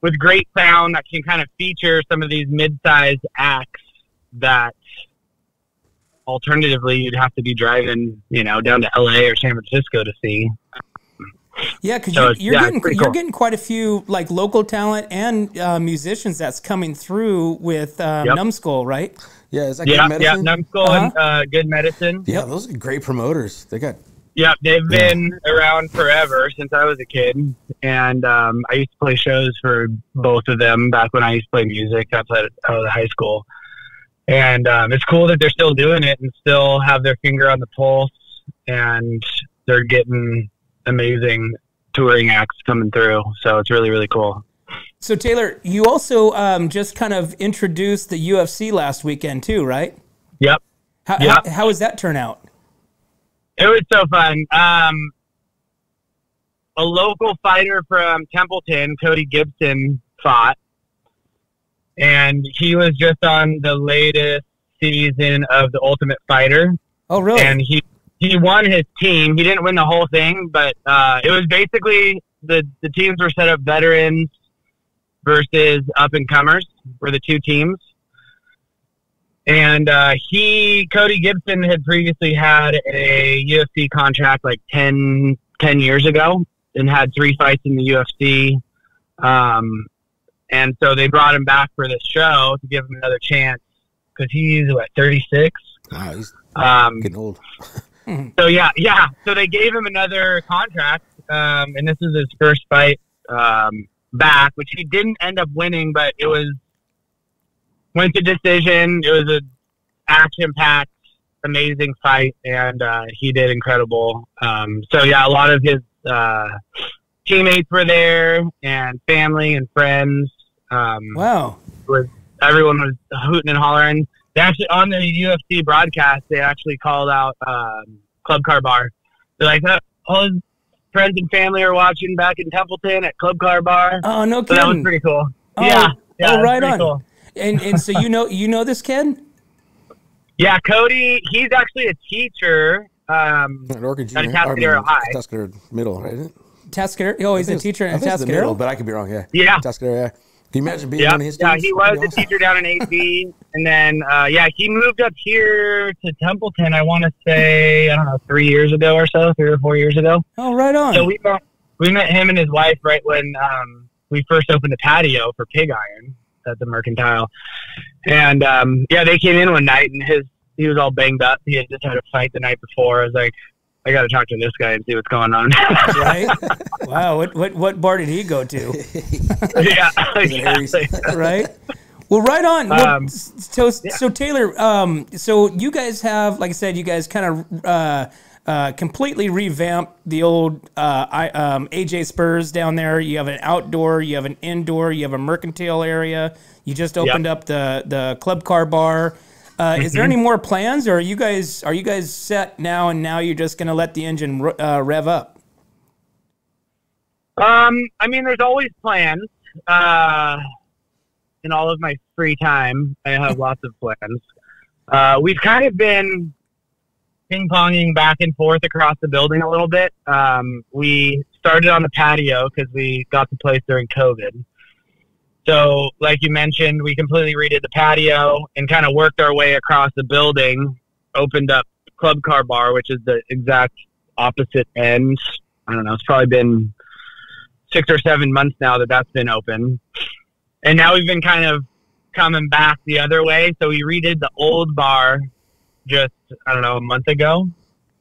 with great sound that can kind of feature some of these mid-sized acts that alternatively you'd have to be driving, you know, down to LA or San Francisco to see. Yeah, because So you're, you're yeah, getting you're cool. getting quite a few like local talent and uh, musicians that's coming through with um, Yep. Numbskull, right? Yeah, is that Yeah, good yeah, medicine? Numbskull and uh, Good Medicine. yeah, those are great promoters. They got Yeah, they've been around forever since I was a kid, and um, I used to play shows for both of them back when I used to play music outside of, out of the high school. And um, it's cool that they're still doing it and still have their finger on the pulse, and they're getting amazing touring acts coming through. So it's really really cool. So Taylor, you also um, just kind of introduced the UFC last weekend too, right? Yep. How, Yeah. how, how was that turnout? It was so fun. Um, a local fighter from Templeton, Cody Gibson, fought, and he was just on the latest season of The Ultimate Fighter, Oh, really? and he he won his team. He didn't win the whole thing, but uh, it was basically the the teams were set up veterans versus up and comers were the two teams. And uh, he, Cody Gibson, had previously had a UFC contract like 10, 10 years ago and had three fights in the UFC. Um, and so they brought him back for this show to give him another chance because he's, what, 36? wow, he's Um, getting old. so yeah, yeah. So they gave him another contract, um, and this is his first fight um, back, which he didn't end up winning, but it was went to decision. It was a action packed, amazing fight, and uh, he did incredible. Um, so yeah, a lot of his uh, teammates were there, and family and friends. Um, wow. everyone was hooting and hollering. They actually on the UFC broadcast, they actually called out um, Club Car Bar. They're like, "Uh, all his friends and family are watching back in Templeton at Club Car Bar. Oh, no So that was pretty cool. Oh, yeah, yeah, oh, right on. cool. And and so you know you know this kid? Yeah, Cody. He's actually a teacher. Um, At Orchid Junior. I mean, High. Atascadero Middle, right? Isn't? Tasker. Oh, he's a teacher I at think middle, but I could be wrong. Yeah. Yeah. Atascadero, yeah. Can you imagine being yeah, one of his yeah, students? he was be a teacher down in AB, and then uh, yeah, he moved up here to Templeton. I want to say I don't know three years ago or so, three or four years ago. Oh, right on. So we met we met him and his wife right when um, we first opened the patio for Pig Iron at the Mercantile, and um, yeah, they came in one night and his he was all banged up. He had just had a fight the night before. I was like, I got to talk to this guy and see what's going on. right? wow. What what what bar did he go to? yeah, exactly. right? Well, right on. Well, Um, s- so, so Taylor, um, so you guys have, like I said, you guys kind of uh, uh, completely revamped the old uh, I, um, AJ Spurs down there. You have an outdoor, you have an indoor, you have a mercantile area. You just opened up the the club car bar. Uh, Is Mm-hmm. there any more plans, or are you guys are you guys set now? And now you're just going to let the engine uh, rev up? Um, I mean, there's always plans. Uh, in all of my free time, I have lots of plans. Uh, we've kind of been ping ponging back and forth across the building a little bit. Um, we started on the patio because we got the place during COVID. So, like you mentioned, we completely redid the patio and kind of worked our way across the building. Opened up Club Car Bar, which is the exact opposite end. I don't know. It's probably been six or seven months now that that's been open. And now we've been kind of coming back the other way. So we redid the old bar just, I don't know, a month ago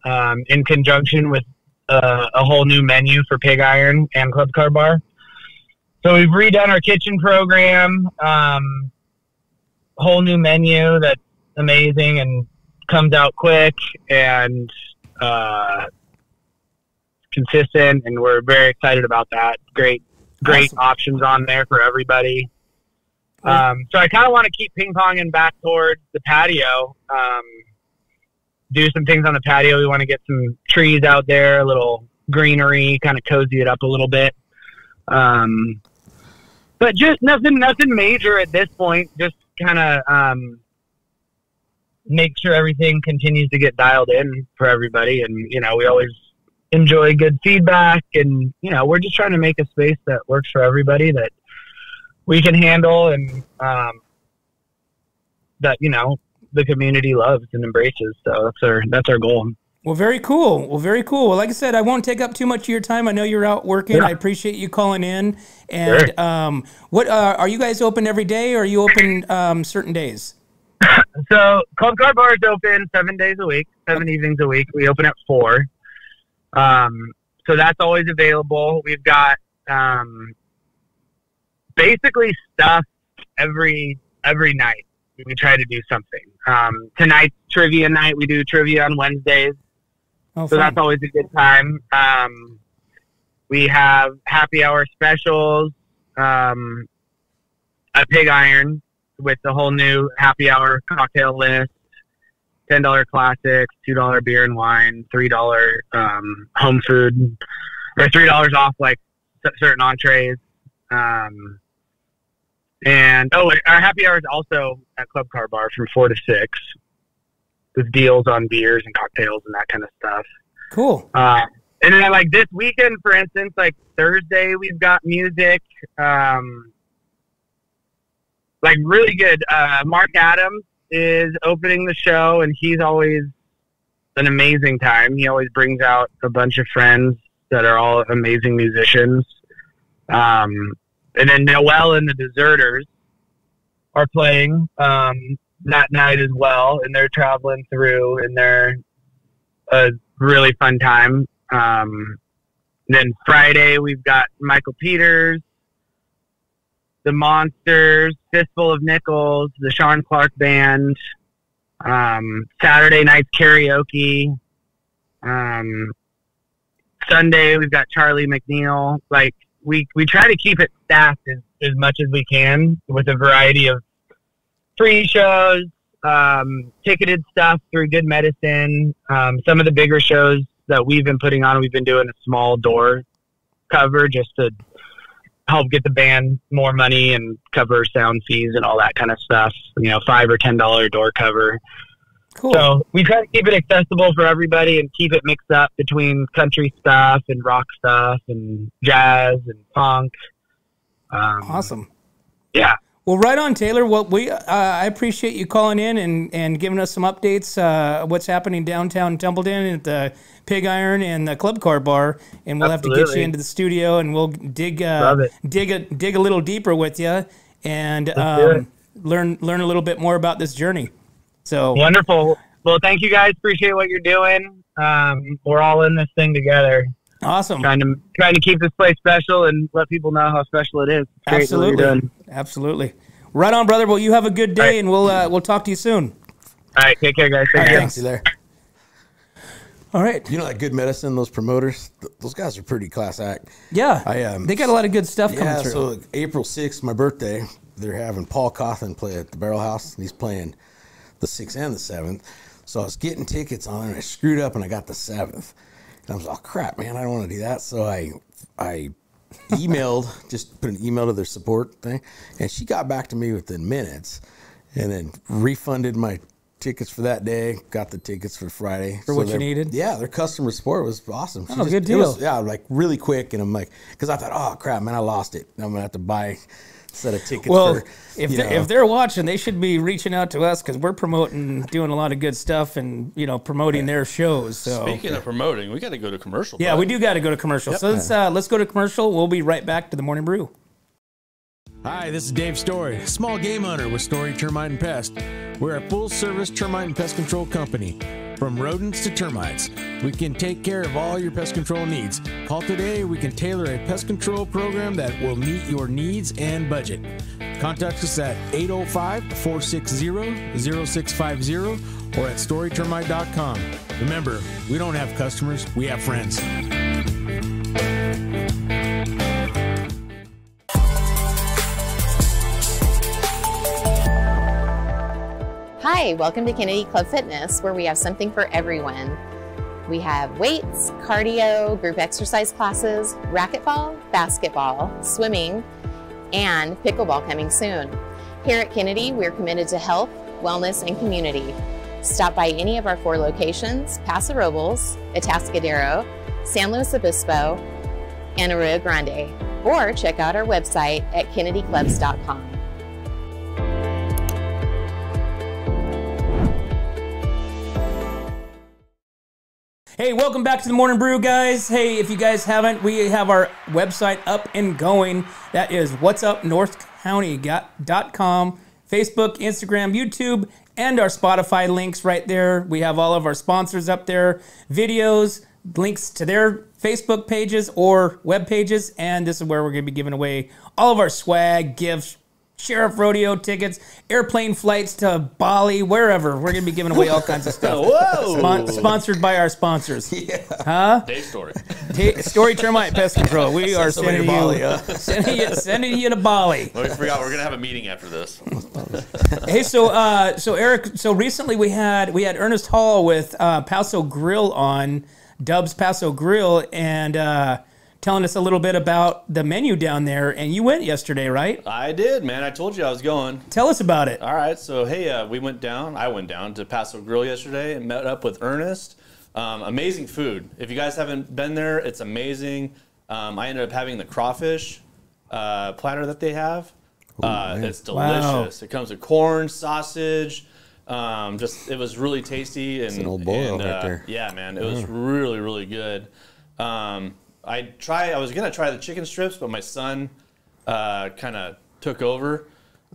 um, in conjunction with uh, a whole new menu for Pig Iron and Club Car Bar. So we've redone our kitchen program, um, whole new menu that's amazing and comes out quick and uh, consistent, and we're very excited about that. Great, great Awesome. options on there for everybody. Um, so I kind of want to keep ping ponging back towards the patio. Um, do some things on the patio. We want to get some trees out there, a little greenery, kind of cozy it up a little bit. Um, but just nothing, nothing major at this point. Just kind of um, make sure everything continues to get dialed in for everybody. And you know, we always enjoy good feedback, and you know, we're just trying to make a space that works for everybody that we can handle, and um, that you know the community loves and embraces. So that's our that's our goal. Well, very cool. Well, very cool. Well, like I said, I won't take up too much of your time. I know you're out working. Yeah. I appreciate you calling in. And Sure. um, what uh, are you guys open every day, or are you open um, certain days? So Club Car Bar is open seven days a week, seven evenings a week. We open at four. Um, so that's always available. We've got um, basically stuff every every night. We try to do something. Um, tonight's trivia night. We do trivia on Wednesdays. Oh, so fun. that's always a good time. Um, we have happy hour specials um, at Pig Iron with the whole new happy hour cocktail list. Ten dollar classics, two dollar beer and wine, three dollar um, home food, or three dollars off like certain entrees. Um, and oh, our happy hour is also at Club Car Bar from four to six, with deals on beers and cocktails and that kind of stuff. cool. Uh, and then like this weekend, for instance, like Thursday, we've got music. Um, like really good. Uh, Mark Adams is opening the show, and he's always an amazing time. He always brings out a bunch of friends that are all amazing musicians. Um, and then Noel and the Deserters are playing um, that night as well, and they're traveling through, and they're a really fun time. Um, then Friday we've got Michael Peters, the Monsters, Fistful of Nickels, the Sean Clark Band. Um, Saturday night's karaoke. Um, Sunday we've got Charlie McNeil. Like we we try to keep it staffed as, as much as we can with a variety of free shows, um, ticketed stuff through Good Medicine. Um, some of the bigger shows that we've been putting on, we've been doing a small door cover just to help get the band more money and cover sound fees and all that kind of stuff. You know, five or ten dollar door cover. Cool. So we try to keep it accessible for everybody and keep it mixed up between country stuff and rock stuff and jazz and funk. Um, awesome. Yeah. Well, right on, Taylor. Well, we uh, I appreciate you calling in and, and giving us some updates. Uh, what's happening downtown Templeton at the Pig Iron and the Club Car Bar, and we'll have to get you into the studio and we'll dig uh, dig a dig a little deeper with you and um, learn learn a little bit more about this journey. So Wonderful. Well, thank you guys. Appreciate what you're doing. Um, we're all in this thing together, awesome. trying to trying to keep this place special and let people know how special it is. It's great what you're Absolutely. Absolutely. Right on, brother. Well, you have a good day, All right. and we'll uh, we'll talk to you soon. All right, take care, guys. Take All right, care. thanks. See there. All right. You know that good medicine, those promoters, th- those guys are pretty class act. Yeah, I, um, they got a lot of good stuff coming Yeah, through. so April 6th, my birthday, they're having Paul Cauthen play at the Barrel House. And he's playing the 6th and the 7th. So I was getting tickets on, and I screwed up, and I got the 7th. And I was like, oh, crap, man, I don't want to do that. So I, I emailed, just put an email to their support thing, and she got back to me within minutes, and then refunded my tickets for that day. Got the tickets for Friday For what you needed? Yeah, their customer support was awesome. She Oh, good it was- deal. yeah, like really quick, and I'm like, because I thought, oh crap, man, I lost it. I'm gonna have to buy set of tickets. Well, for, if they're, know. if they're watching, they should be reaching out to us because we're promoting, doing a lot of good stuff, and you know, promoting their shows. So Speaking of promoting, we got to go to commercial. yeah, bud. we do got to go to commercial. So let's uh, let's go to commercial. We'll be right back to the morning brew. Hi, this is Dave Story, small game hunter with Story Termite and Pest. We're a full service termite and pest control company. From rodents to termites, we can take care of all your pest control needs. Call today, we can tailor a pest control program that will meet your needs and budget. Contact us at 805 460 0650 or at storytermite.com. Remember, we don't have customers, we have friends. Hi, welcome to Kennedy Club Fitness, where we have something for everyone. We have weights, cardio, group exercise classes, racquetball, basketball, swimming, and pickleball coming soon. Here at Kennedy, we're committed to health, wellness, and community. Stop by any of our four locations Paso Robles, Atascadero, San Luis Obispo, and Arroyo Grande, or check out our website at kennedyclubs.com. Hey, welcome back to the Morning Brew, guys. Hey, if you guys haven't, we have our website up and going. That is whatsupnorthcounty.com, Facebook, Instagram, YouTube, and our Spotify links right there. We have all of our sponsors up there, videos, links to their Facebook pages or web pages, and this is where we're going to be giving away all of our swag, gifts, sheriff rodeo tickets, airplane flights to Bali, wherever. We're going to be giving away all kinds of stuff. Whoa! Spon- sponsored by our sponsors. huh? Dave story. Ta- Story Termite Pest Control. We are sending you, Bali, huh? sending you, sending you to Bali. We forgot we're gonna have a meeting after this. Hey, so uh, so Eric, so recently we had we had Ernest Hall with uh, Paso Grill on Dubs Paso Grill and uh, telling us a little bit about the menu down there. And you went yesterday, right? I did, man. I told you I was going. Tell us about it. All right, so hey, uh, we went down. I went down to Paso Grill yesterday and met up with Ernest. Um, amazing food. If you guys haven't been there, it's amazing. Um, I ended up having the crawfish uh, platter that they have. uh, it's delicious. It comes with corn, sausage. Um, just it was really tasty and an old boil and, right uh, there. Yeah, man, it was really really good. Um, I try. I was gonna try the chicken strips, but my son uh, kind of took over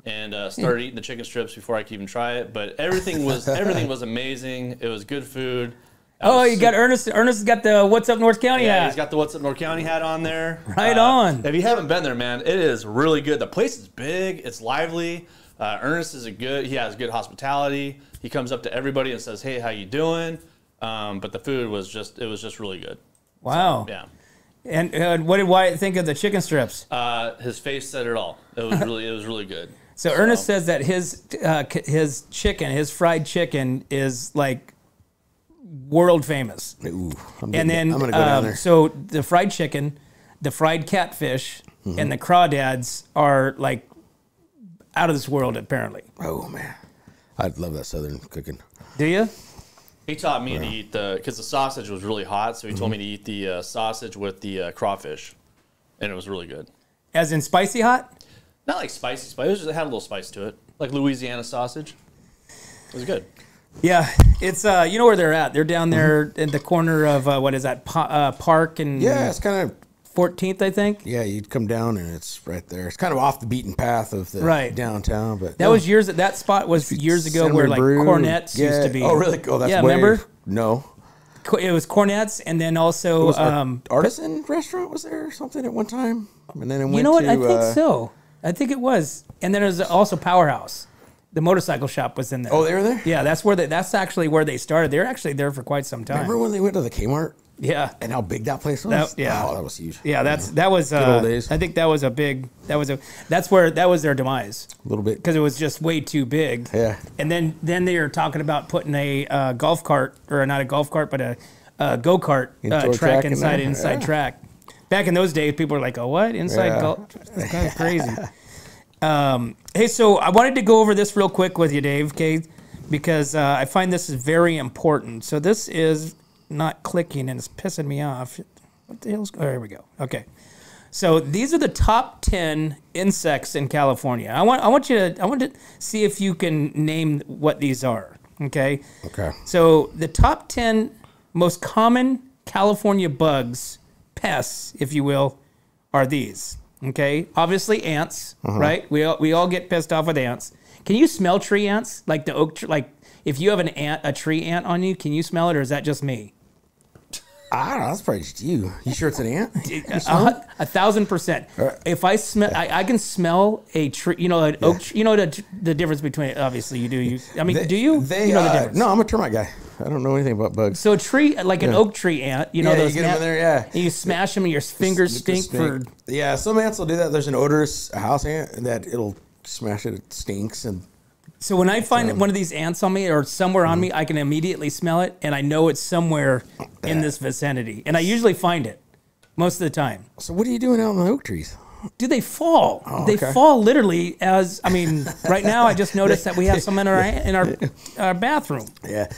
and uh, started eating the chicken strips before I could even try it. But everything was everything was amazing. It was good food. I Oh, you got Ernest. Ernest has got the What's Up North County yeah, hat. he's got the What's Up North County hat on there. Right Uh, on. If you haven't been there, man, it is really good. The place is big. It's lively. Uh, Ernest is a good. He has good hospitality. He comes up to everybody and says, "Hey, how you doing?" Um, but the food was just. It was just really good. wow. Yeah. And uh, what did Wyatt think of the chicken strips? Uh, his face said it all. It was really. It was really good. So Ernest says that his uh, his chicken, his fried chicken, is like world famous. Ooh, I'm And then, I'm gonna go down um, there. so the fried chicken, the fried catfish Mm-hmm. and the crawdads are like out of this world. Apparently, Oh man, I'd love that southern cooking. do you? He taught me to eat the because the sausage was really hot, so he told me to eat the uh, sausage with the uh, crawfish, and it was really good. As in spicy hot? Not like spicy spicy. It, was just, it had a little spice to it, like Louisiana sausage. It was good. Yeah, it's uh, you know where they're at. They're down there Mm-hmm. in the corner of uh, what is that pa- uh, Park and Yeah, it's kind of 14th, I think. yeah. You'd come down and it's right there. It's kind of off the beaten path of the Right. downtown, but That was years. That spot was years ago where Cinnamon like Brew. Cornets Yeah. used to be. Oh, really? Oh, that's yeah. way, Remember, No, it was Cornets, and then also was um, artisan restaurant was there or something at one time, and then it went you know what? to. I think uh, so. I think it was, and then there was also Powerhouse. The motorcycle shop was in there. Oh, they were there. Yeah, that's where they. That's actually where they started. They're actually there for quite some time. Remember when they went to the Kmart Yeah. and how big that place was? That- yeah. oh, that was huge. Yeah, that's that was uh, old days. I think that was a big that was a that's where that was their demise a little bit. because it was just way too big. Yeah. And then then they were talking about putting a uh, golf cart or not a golf cart but a, a go kart uh, track, track inside there? inside Yeah. track. Back in those days, people were like, "Oh, what inside Yeah. golf? That's kind of crazy." um, hey, so I wanted to go over this real quick with you, Dave, okay? Because uh, I find this is very important. So this is not clicking and it's pissing me off. What the hell's? Oh, here we go. Okay. So these are the top ten insects in California. I want I want you to I want to see if you can name what these are. Okay. Okay. So the top ten most common California bugs, pests, if you will, are these. Okay. Obviously ants, uh-huh. right? We all, we all get pissed off with ants. Can you smell tree ants? Like the oak tree? Like if you have an ant, a tree ant on you, can you smell it, or is that just me? I don't know. That's probably just you. You sure it's an ant? You A, smell it? hu- a thousand percent. If I smell, I, I can smell a tree. You know, an oak. Tree, you know the, the difference between. Obviously, you do. You. I mean, They- do you? They, you know the uh, difference. no, I'm a termite guy. I don't know anything about bugs. So a tree, like an oak tree ant, you know Yeah, you those. 'em in there, yeah. and you smash them, and your fingers stink for. Yeah, some ants will do that. There's an odorous house ant that it'll smash it. It stinks and So when I find one of these ants on me or somewhere on me, I can immediately smell it, and I know it's somewhere in this vicinity, and I usually find it most of the time. So what are you doing out in the oak trees? Do they fall? they Oh, okay. fall literally as I mean. Right now, I just noticed that we have some in our in our, our bathroom. Yeah,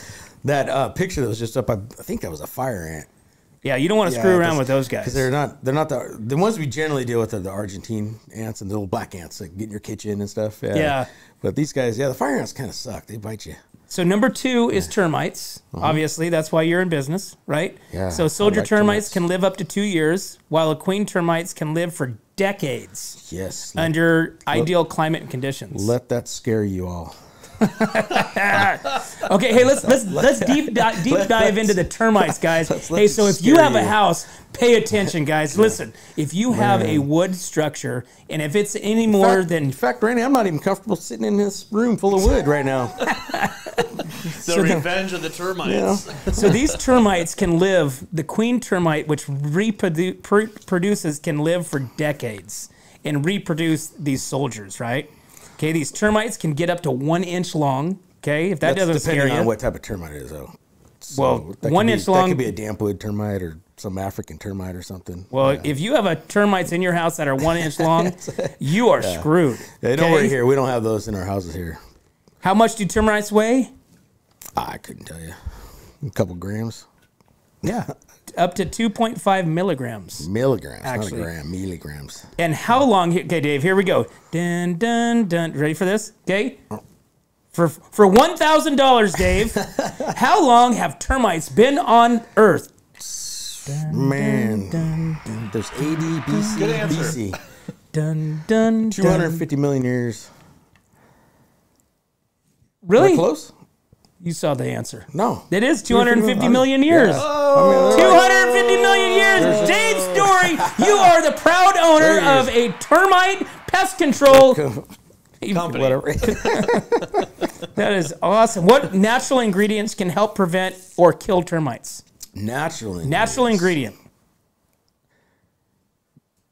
that uh, picture that was just up. I, I think that was a fire ant. Yeah, you don't want to screw around with those guys. because they're not. They're not the the ones we generally deal with are the Argentine ants and the little black ants that get in your kitchen and stuff. Yeah. Yeah. But these guys, yeah, the fire ants kind of suck. They bite you. So number two is termites. Obviously, that's why you're in business, right? Uh-huh. Yeah, So soldier like termites termites. can live up to two years, while a queen termites can live for decades Yes. Let, under ideal climate conditions. let that scare you all. Okay, hey, let's let's let's deep di- deep dive into the termites, guys. Hey, so if you have a house, pay attention, guys. Listen, if you have a wood structure, and if it's any more fact- than In fact, Randy, I'm not even comfortable sitting in this room full of wood right now. The revenge of the termites. so these termites can live. The queen termite, which reprodu- pr- can live for decades and reproduce these soldiers. Right? Okay, these termites can get up to one inch long. Okay, if that That's doesn't scare depending you, on what type of termite it is, though. So Well, one be- inch That could be a dampwood termite or some African termite or something. well, Yeah. if you have a termites in your house that are one inch long, you are screwed. Hey, don't worry here. We don't have those in our houses here. How much do termites weigh? I couldn't tell you. A couple grams. Yeah, up to two point five milligrams. Milligrams, Actually. not a gram. Milligrams. And how long? Okay, Dave. Here we go. Dun dun dun. Ready for this? Okay. For for one thousand dollars, Dave. how long have termites been on Earth? Man, there's 80 BC. Good answer. BC. Dun dun. dun. 250 million years. Really? Close? You saw the answer. No. It is 250 million years. Mean, 250 million years. Dave Story, you are the proud owner of a termite pest control Company. Whatever. That is awesome. What natural ingredients can help prevent or kill termites? Natural. Natural ingredient.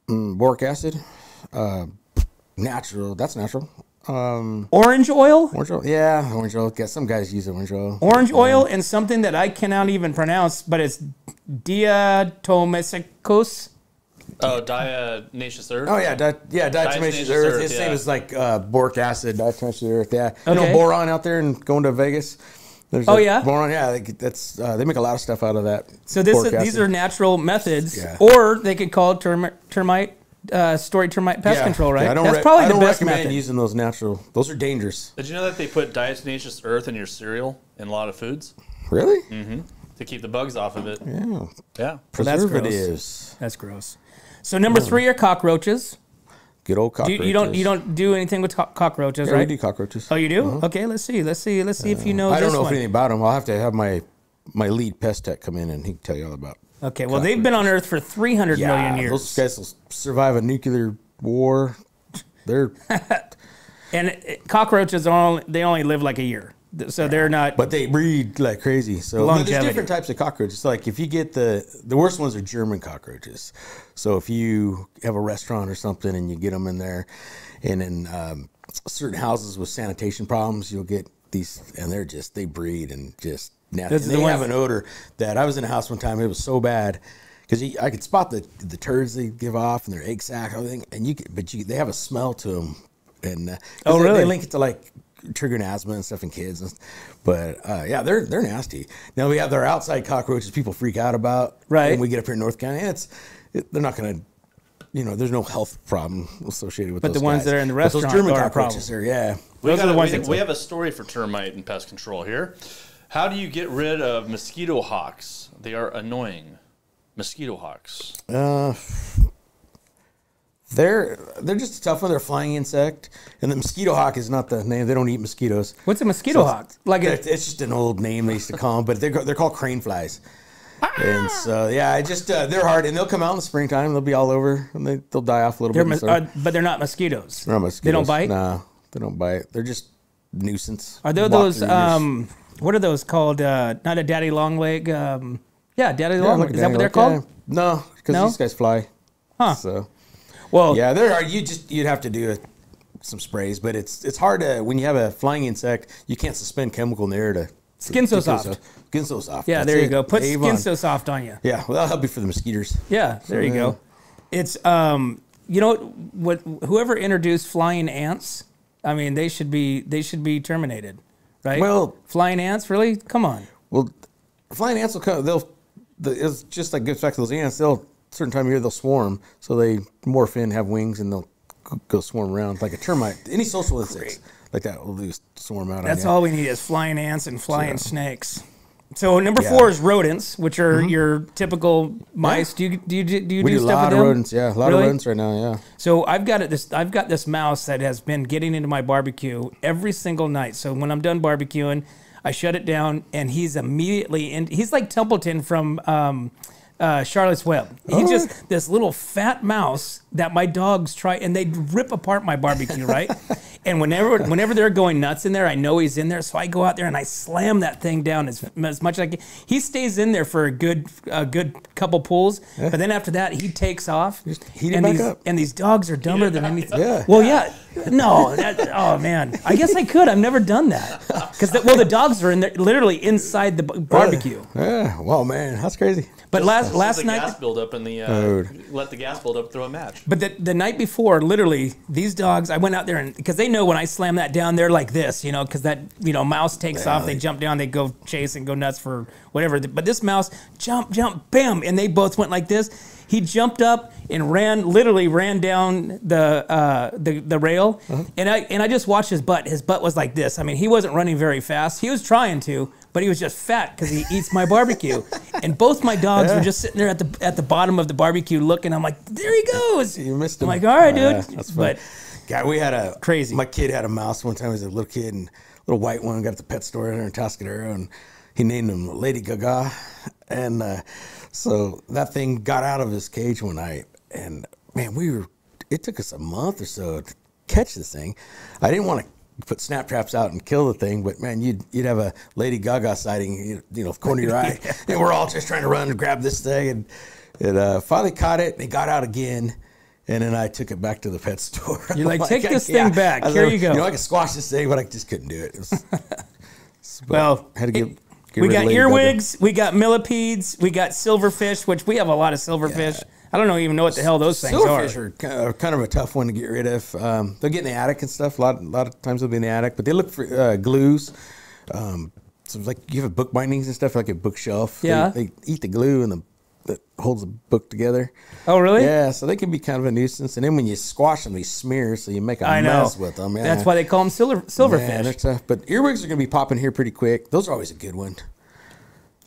Boric acid. Uh, natural. That's natural. Um, Orange oil? orange oil. Yeah, orange oil. Yeah, some guys use orange oil. Orange oil and something that I cannot even pronounce, but it's diatomysicos. Oh, diatomaceous earth. Oh yeah, di- yeah, diatomaceous Diatomaceous earth. earth, It's the yeah. same as like uh, boric acid, diatomaceous earth. Yeah, you know boron out there and going to Vegas. There's Oh, yeah? boron. Yeah, they, that's uh, they make a lot of stuff out of that. So this boric is, these are natural methods, Yeah. or they could call it term, termite uh, story termite pest Yeah, control, right? yeah, I don't That's re- probably I the don't best recommend method. using those natural. Those are dangerous. Did you know that they put diatomaceous earth in your cereal in a lot of foods Really? Mm-hmm. to keep the bugs off of it? Yeah. Yeah. Well, that's gross. That's gross. So number mm. three are cockroaches. Good old Do cockroaches. you, you don't you don't do anything with co- cockroaches, Yeah, right? we do cockroaches. Oh, you do? Uh-huh. Okay, let's see. Let's see. Let's see if you uh, know I don't know one. anything about them. I'll have to have my my lead pest tech come in and he can tell you all about. Okay, well they've been on Earth for three hundred million years, those guys will survive a nuclear war. They're and cockroaches only, they only live like a year, so they're not. but they breed like crazy. So there's different types of cockroaches. Like if you get the the worst ones are German cockroaches. So if you have a restaurant or something and you get them in there, and in um, certain houses with sanitation problems, you'll get these, and they're just they breed and just nasty. Those And the they have an odor that I was in a house one time. It was so bad. Because I could spot the the turds they give off and their egg sac, everything, and you could, but you they have a smell to them, and uh, 'cause Oh, they, really? They link it to like triggering asthma and stuff in kids, and, but uh, yeah, they're they're nasty. Now we have their outside cockroaches people freak out about, Right. When we get up here in North County, it's it, they're not going to, you know, there's no health problem associated with. But the ones guys. that are in the But those restaurant German are cockroaches are yeah. We, Those are got the a- ones we, that- we have a story for termite and pest control here. How do you get rid of mosquito hawks? They are annoying. Mosquito hawks. Uh, they're they're just a tough one. They're a flying insect, and the mosquito hawk is not the name. They don't eat mosquitoes. What's a mosquito hawk? Like It's, a, it's just an old name they used to call them, but they're they're called crane flies. And so yeah, I just uh, they're hard, and they'll come out in the springtime. They'll be all over, and they they'll die off a little they're bit. in mos- the uh, but they're not mosquitoes. They're not mosquitoes. They don't bite. No, they don't bite. They're just nuisance. Are there Walk those? Um, what are those called? Uh, not a daddy long leg. Um, yeah, daddy Yeah, long. leg. Is that what they're called? Yeah. No, because No? these guys fly. Huh. So Well, yeah, there are. You just you'd have to do it, some sprays, but it's it's hard to when you have a flying insect. You can't suspend chemical in the air to Skin So Soft. Skin so soft. yeah. That's There you it. go. Put Avon. skin so soft on you. Yeah, well, that'll help you for the mosquitoes. Yeah, there you go. It's um, you know what? Whoever introduced flying ants, I mean, they should be they should be terminated, right? Well- flying ants, really? Come on. Well, flying ants will come. They'll. The, it's just like gets back to those ants. They'll certain time of year they'll swarm, so they morph in, have wings, and they'll go swarm around like a termite. Any social insects like that will just swarm out. That's all we need is flying ants and flying snakes. So number Yeah. Four is rodents, which are your typical mice. Do you do you do you We do do a stuff lot with of rodents. Yeah, a lot Really? of rodents right now. Yeah. So I've got it. This I've got this mouse that has been getting into my barbecue every single night. So when I'm done barbecuing, I shut it down, and he's immediately in. He's like Templeton from um, uh, Charlotte's Web. He's just this little fat mouse that my dogs try, and they rip apart my barbecue, right? and whenever whenever they're going nuts in there, I know he's in there, so I go out there and I slam that thing down as, as much as I can. He stays in there for a good a good couple pulls, but then after that, he takes off. heat it and back these, up. and these dogs are dumber than anything. Yeah. Well, yeah. No. That, oh man. I guess I could. I've never done that. Because well, the dogs are in there, literally inside the barbecue. Yeah. Well, man, that's crazy. But last Let last the night. gas build up in the. Uh, let the gas build up through a match. But the, the night before, literally, these dogs, I went out there and because they know when I slam that down, they're like this, you know, because that, you know, mouse takes off, they jump down, they go chase and go nuts for whatever. But this mouse, jump, jump, bam, and they both went like this. He jumped up and ran, literally ran down the uh, the, the rail, and I and I just watched his butt. His butt was like this. I mean, he wasn't running very fast. He was trying to, but he was just fat because he eats my barbecue. and both my dogs were just sitting there at the at the bottom of the barbecue looking. I'm like, there he goes. You missed I'm him. like, all right, dude. Yeah, but God, we had a Crazy. My kid had a mouse one time. He was a little kid and a little white one. Got at the pet store there in Tuscadero, and he named him Lady Gaga. And uh, so that thing got out of his cage one night, and man, we were. It took us a month or so to catch this thing. I didn't want to put snap traps out and kill the thing, but man, you'd you'd have a Lady Gaga sighting, you, you know, corner of your eye, and we're all just trying to run and grab this thing, and it uh, finally caught it, and it got out again. And then I took it back to the pet store. You're like, I'm "Take I this can't- thing back. Here like, you go." You know, I could squash this thing, but I just couldn't do it. It was- well, had to get we got earwigs, we got millipedes, we got silverfish, which we have a lot of silverfish I don't know, even know what the hell those things Silverfish are. are ki- are kind of a tough one to get rid of. Um, they'll get in the attic and stuff. A lot, a lot of times they'll be in the attic, but they look for uh, glues. Um, so like you have book bindings and stuff, like a bookshelf. They- Yeah. They, eat the glue and the that holds the book together. Oh, really? Yeah, so they can be kind of a nuisance. And then when you squash them, they smear, so you make a I know. mess with them. Yeah. That's why they call them silver silverfish. Yeah, they're tough. But earwigs are going to be popping here pretty quick. Those are always a good one.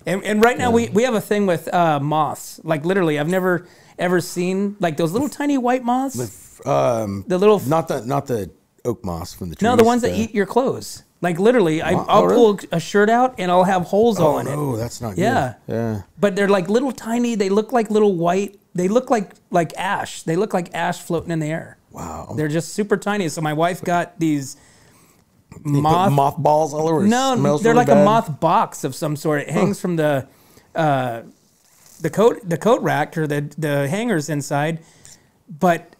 And, and right now we, we have a thing with uh, moths. Like literally, I've never ever seen like those little tiny white moths. Um, the little not the not the oak moss from the trees. no, the ones that eat your clothes. Like literally, I, Mo- I'll oh, pull a shirt out and I'll have holes all Oh in it. no, that's not Yeah. good. Yeah. yeah. But they're like little tiny. They look like little white. They look like like ash. They look like ash floating in the air. Wow. They're just super tiny. So my wife got these moth moth balls all over. No, they're really like a moth box of some sort. It hangs from the uh, the coat the coat rack or the the hangers inside. But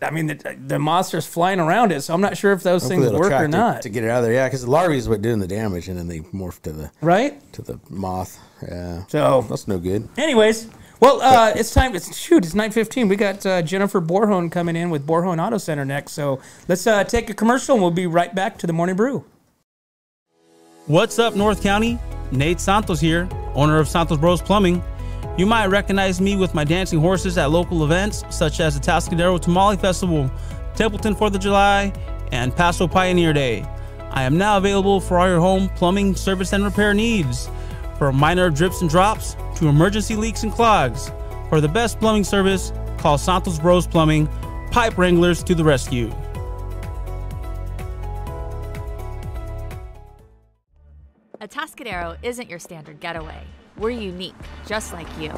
I mean, the, the monster's flying around it, so I'm not sure if those Hopefully things work or it not. to get it out of there. Yeah, because the larvae is what doing the damage, and then they morph to the right? to the moth. Yeah. So that's no good. Anyways, well, uh, it's time. It's shoot. It's nine fifteen. We got uh, Jennifer Borjon coming in with Borjon Auto Center next. So let's uh, take a commercial, and we'll be right back to the morning brew. What's up, North County? Nate Santos here, owner of Santos Bros Plumbing. You might recognize me with my dancing horses at local events such as the Tascadero Tamale Festival, Templeton 4th of July, and Paso Pioneer Day. I am now available for all your home plumbing service and repair needs, from minor drips and drops to emergency leaks and clogs. For the best plumbing service, call Santos Bros Plumbing, pipe wranglers to the rescue. A Atascadero isn't your standard getaway. We're unique, just like you.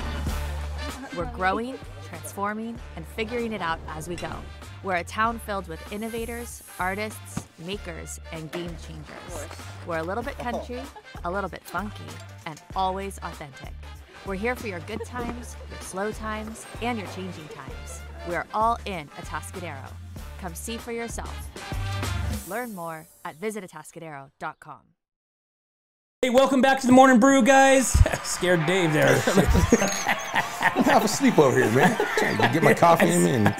We're growing, transforming, and figuring it out as we go. We're a town filled with innovators, artists, makers, and game changers. We're a little bit country, a little bit funky, and always authentic. We're here for your good times, your slow times, and your changing times. We're all in Atascadero. Come see for yourself. Learn more at visitatascadero.com. Hey, welcome back to the morning brew, guys. Scared Dave there. I'm half asleep over here, man. Trying to get my coffee in me. And...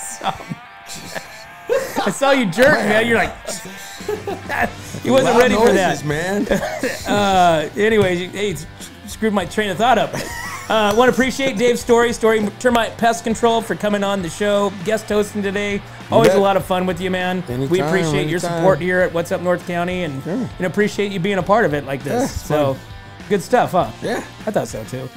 I saw you jerk, man. You're like, he wasn't Loud ready for that, man. uh, anyways, hey, screwed my train of thought up. Uh, Want to appreciate Dave's story, story termite pest control for coming on the show, guest hosting today. Always a lot of fun with you, man. Anytime, we Anytime, appreciate your support here at What's Up North County, and and appreciate you being a part of it like this. it's so, good stuff, huh? Yeah. I thought so too.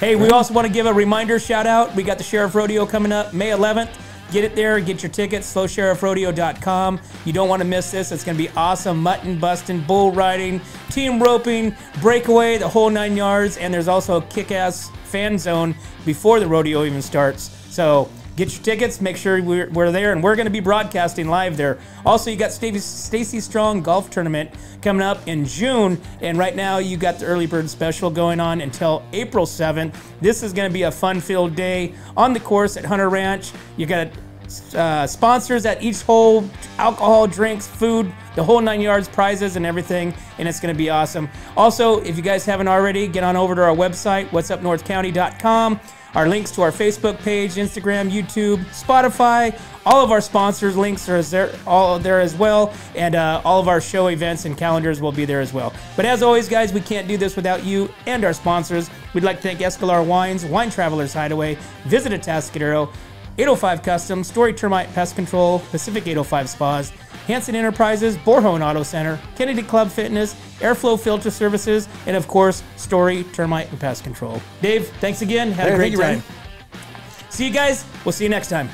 Hey, we also want to give a reminder shout out. We got the Sheriff Rodeo coming up May 11th. Get it there, get your tickets, slosheriffrodeo.com. You don't want to miss this. It's going to be awesome. Mutton busting, bull riding, team roping, breakaway, the whole nine yards. And there's also a kick ass fan zone before the rodeo even starts. So get your tickets, make sure we're, we're there, and we're going to be broadcasting live there. Also, you got Stacy Stacy Strong Golf Tournament coming up in June, and right now you got the early bird special going on until April 7th. This is going to be a fun-filled day on the course at Hunter Ranch. You got uh, sponsors at each hole, alcohol, drinks, food, the whole nine yards, prizes, and everything, and it's going to be awesome. Also, if you guys haven't already, get on over to our website, whatsupnorthcounty.com. Our links to our Facebook page, Instagram, YouTube, Spotify, all of our sponsors' links are there, all there as well, and uh, all of our show events and calendars will be there as well. But as always, guys, we can't do this without you and our sponsors. We'd like to thank Escalar Wines, Wine Travelers Hideaway, Visit Atascadero, 805 Custom, Story Termite Pest Control, Pacific 805 Spas, Hanson Enterprises, Borjon Auto Center, Kennedy Club Fitness, Airflow Filter Services, and of course, Story Termite and Pest Control. Dave, thanks again. Had Hey, a great thank you, time. man. See you guys. We'll see you next time.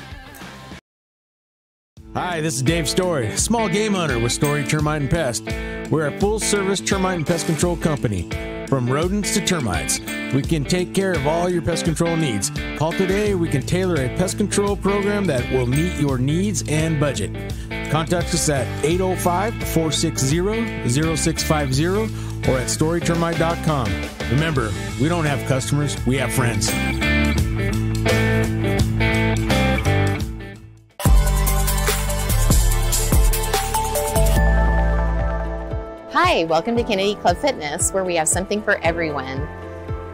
Hi, this is Dave Story, small game hunter with Story Termite and Pest. We're a full service termite and pest control company. From rodents to termites, we can take care of all your pest control needs. Call today, we can tailor a pest control program that will meet your needs and budget. Contact us at 805 460 0650 or at storytermite.com. Remember, we don't have customers, we have friends. Hi, welcome to Kennedy Club Fitness, where we have something for everyone.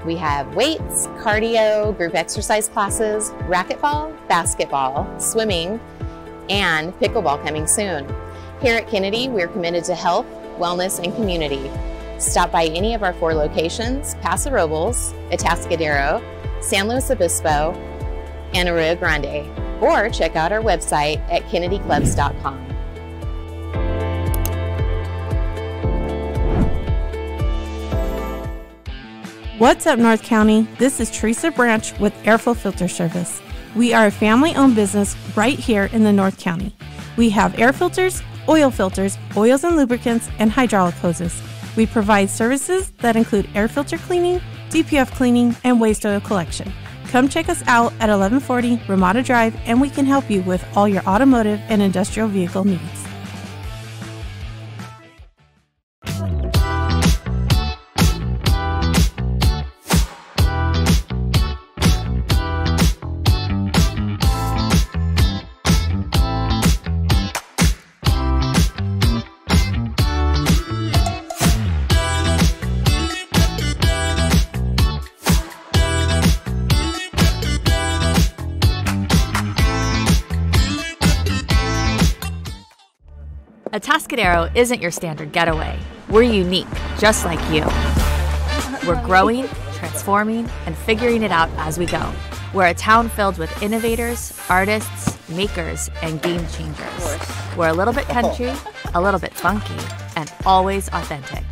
We have weights, cardio, group exercise classes, racquetball, basketball, swimming, and pickleball coming soon. Here at Kennedy, we're committed to health, wellness, and community. Stop by any of our four locations, Paso Robles, Atascadero, San Luis Obispo, and Arroyo Grande, or check out our website at kennedyclubs.com. What's up, North County? This is Teresa Branch with Airflow Filter Service. We are a family owned business right here in the North County. We have air filters, oil filters, oils and lubricants, and hydraulic hoses. We provide services that include air filter cleaning, DPF cleaning, and waste oil collection. Come check us out at 1140 Ramada Drive, and we can help you with all your automotive and industrial vehicle needs. Atascadero isn't your standard getaway. We're unique, just like you. We're growing, transforming, and figuring it out as we go. We're a town filled with innovators, artists, makers, and game changers. We're a little bit country, a little bit funky, and always authentic.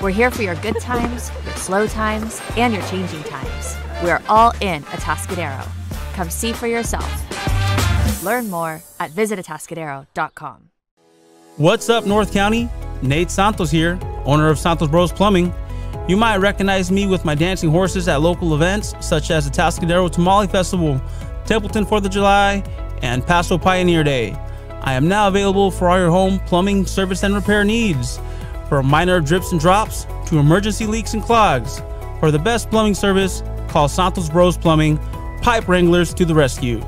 We're here for your good times, your slow times, and your changing times. We're all in Atascadero. Come see for yourself. Learn more at visitatascadero.com. What's up, North County? Nate Santos here, owner of Santos Bros Plumbing. You might recognize me with my dancing horses at local events such as the Tascadero Tamale Festival, Templeton 4th of July, and Paso Pioneer Day. I am now available for all your home plumbing service and repair needs, from minor drips and drops to emergency leaks and clogs. For the best plumbing service, call Santos Bros Plumbing, pipe wranglers to the rescue.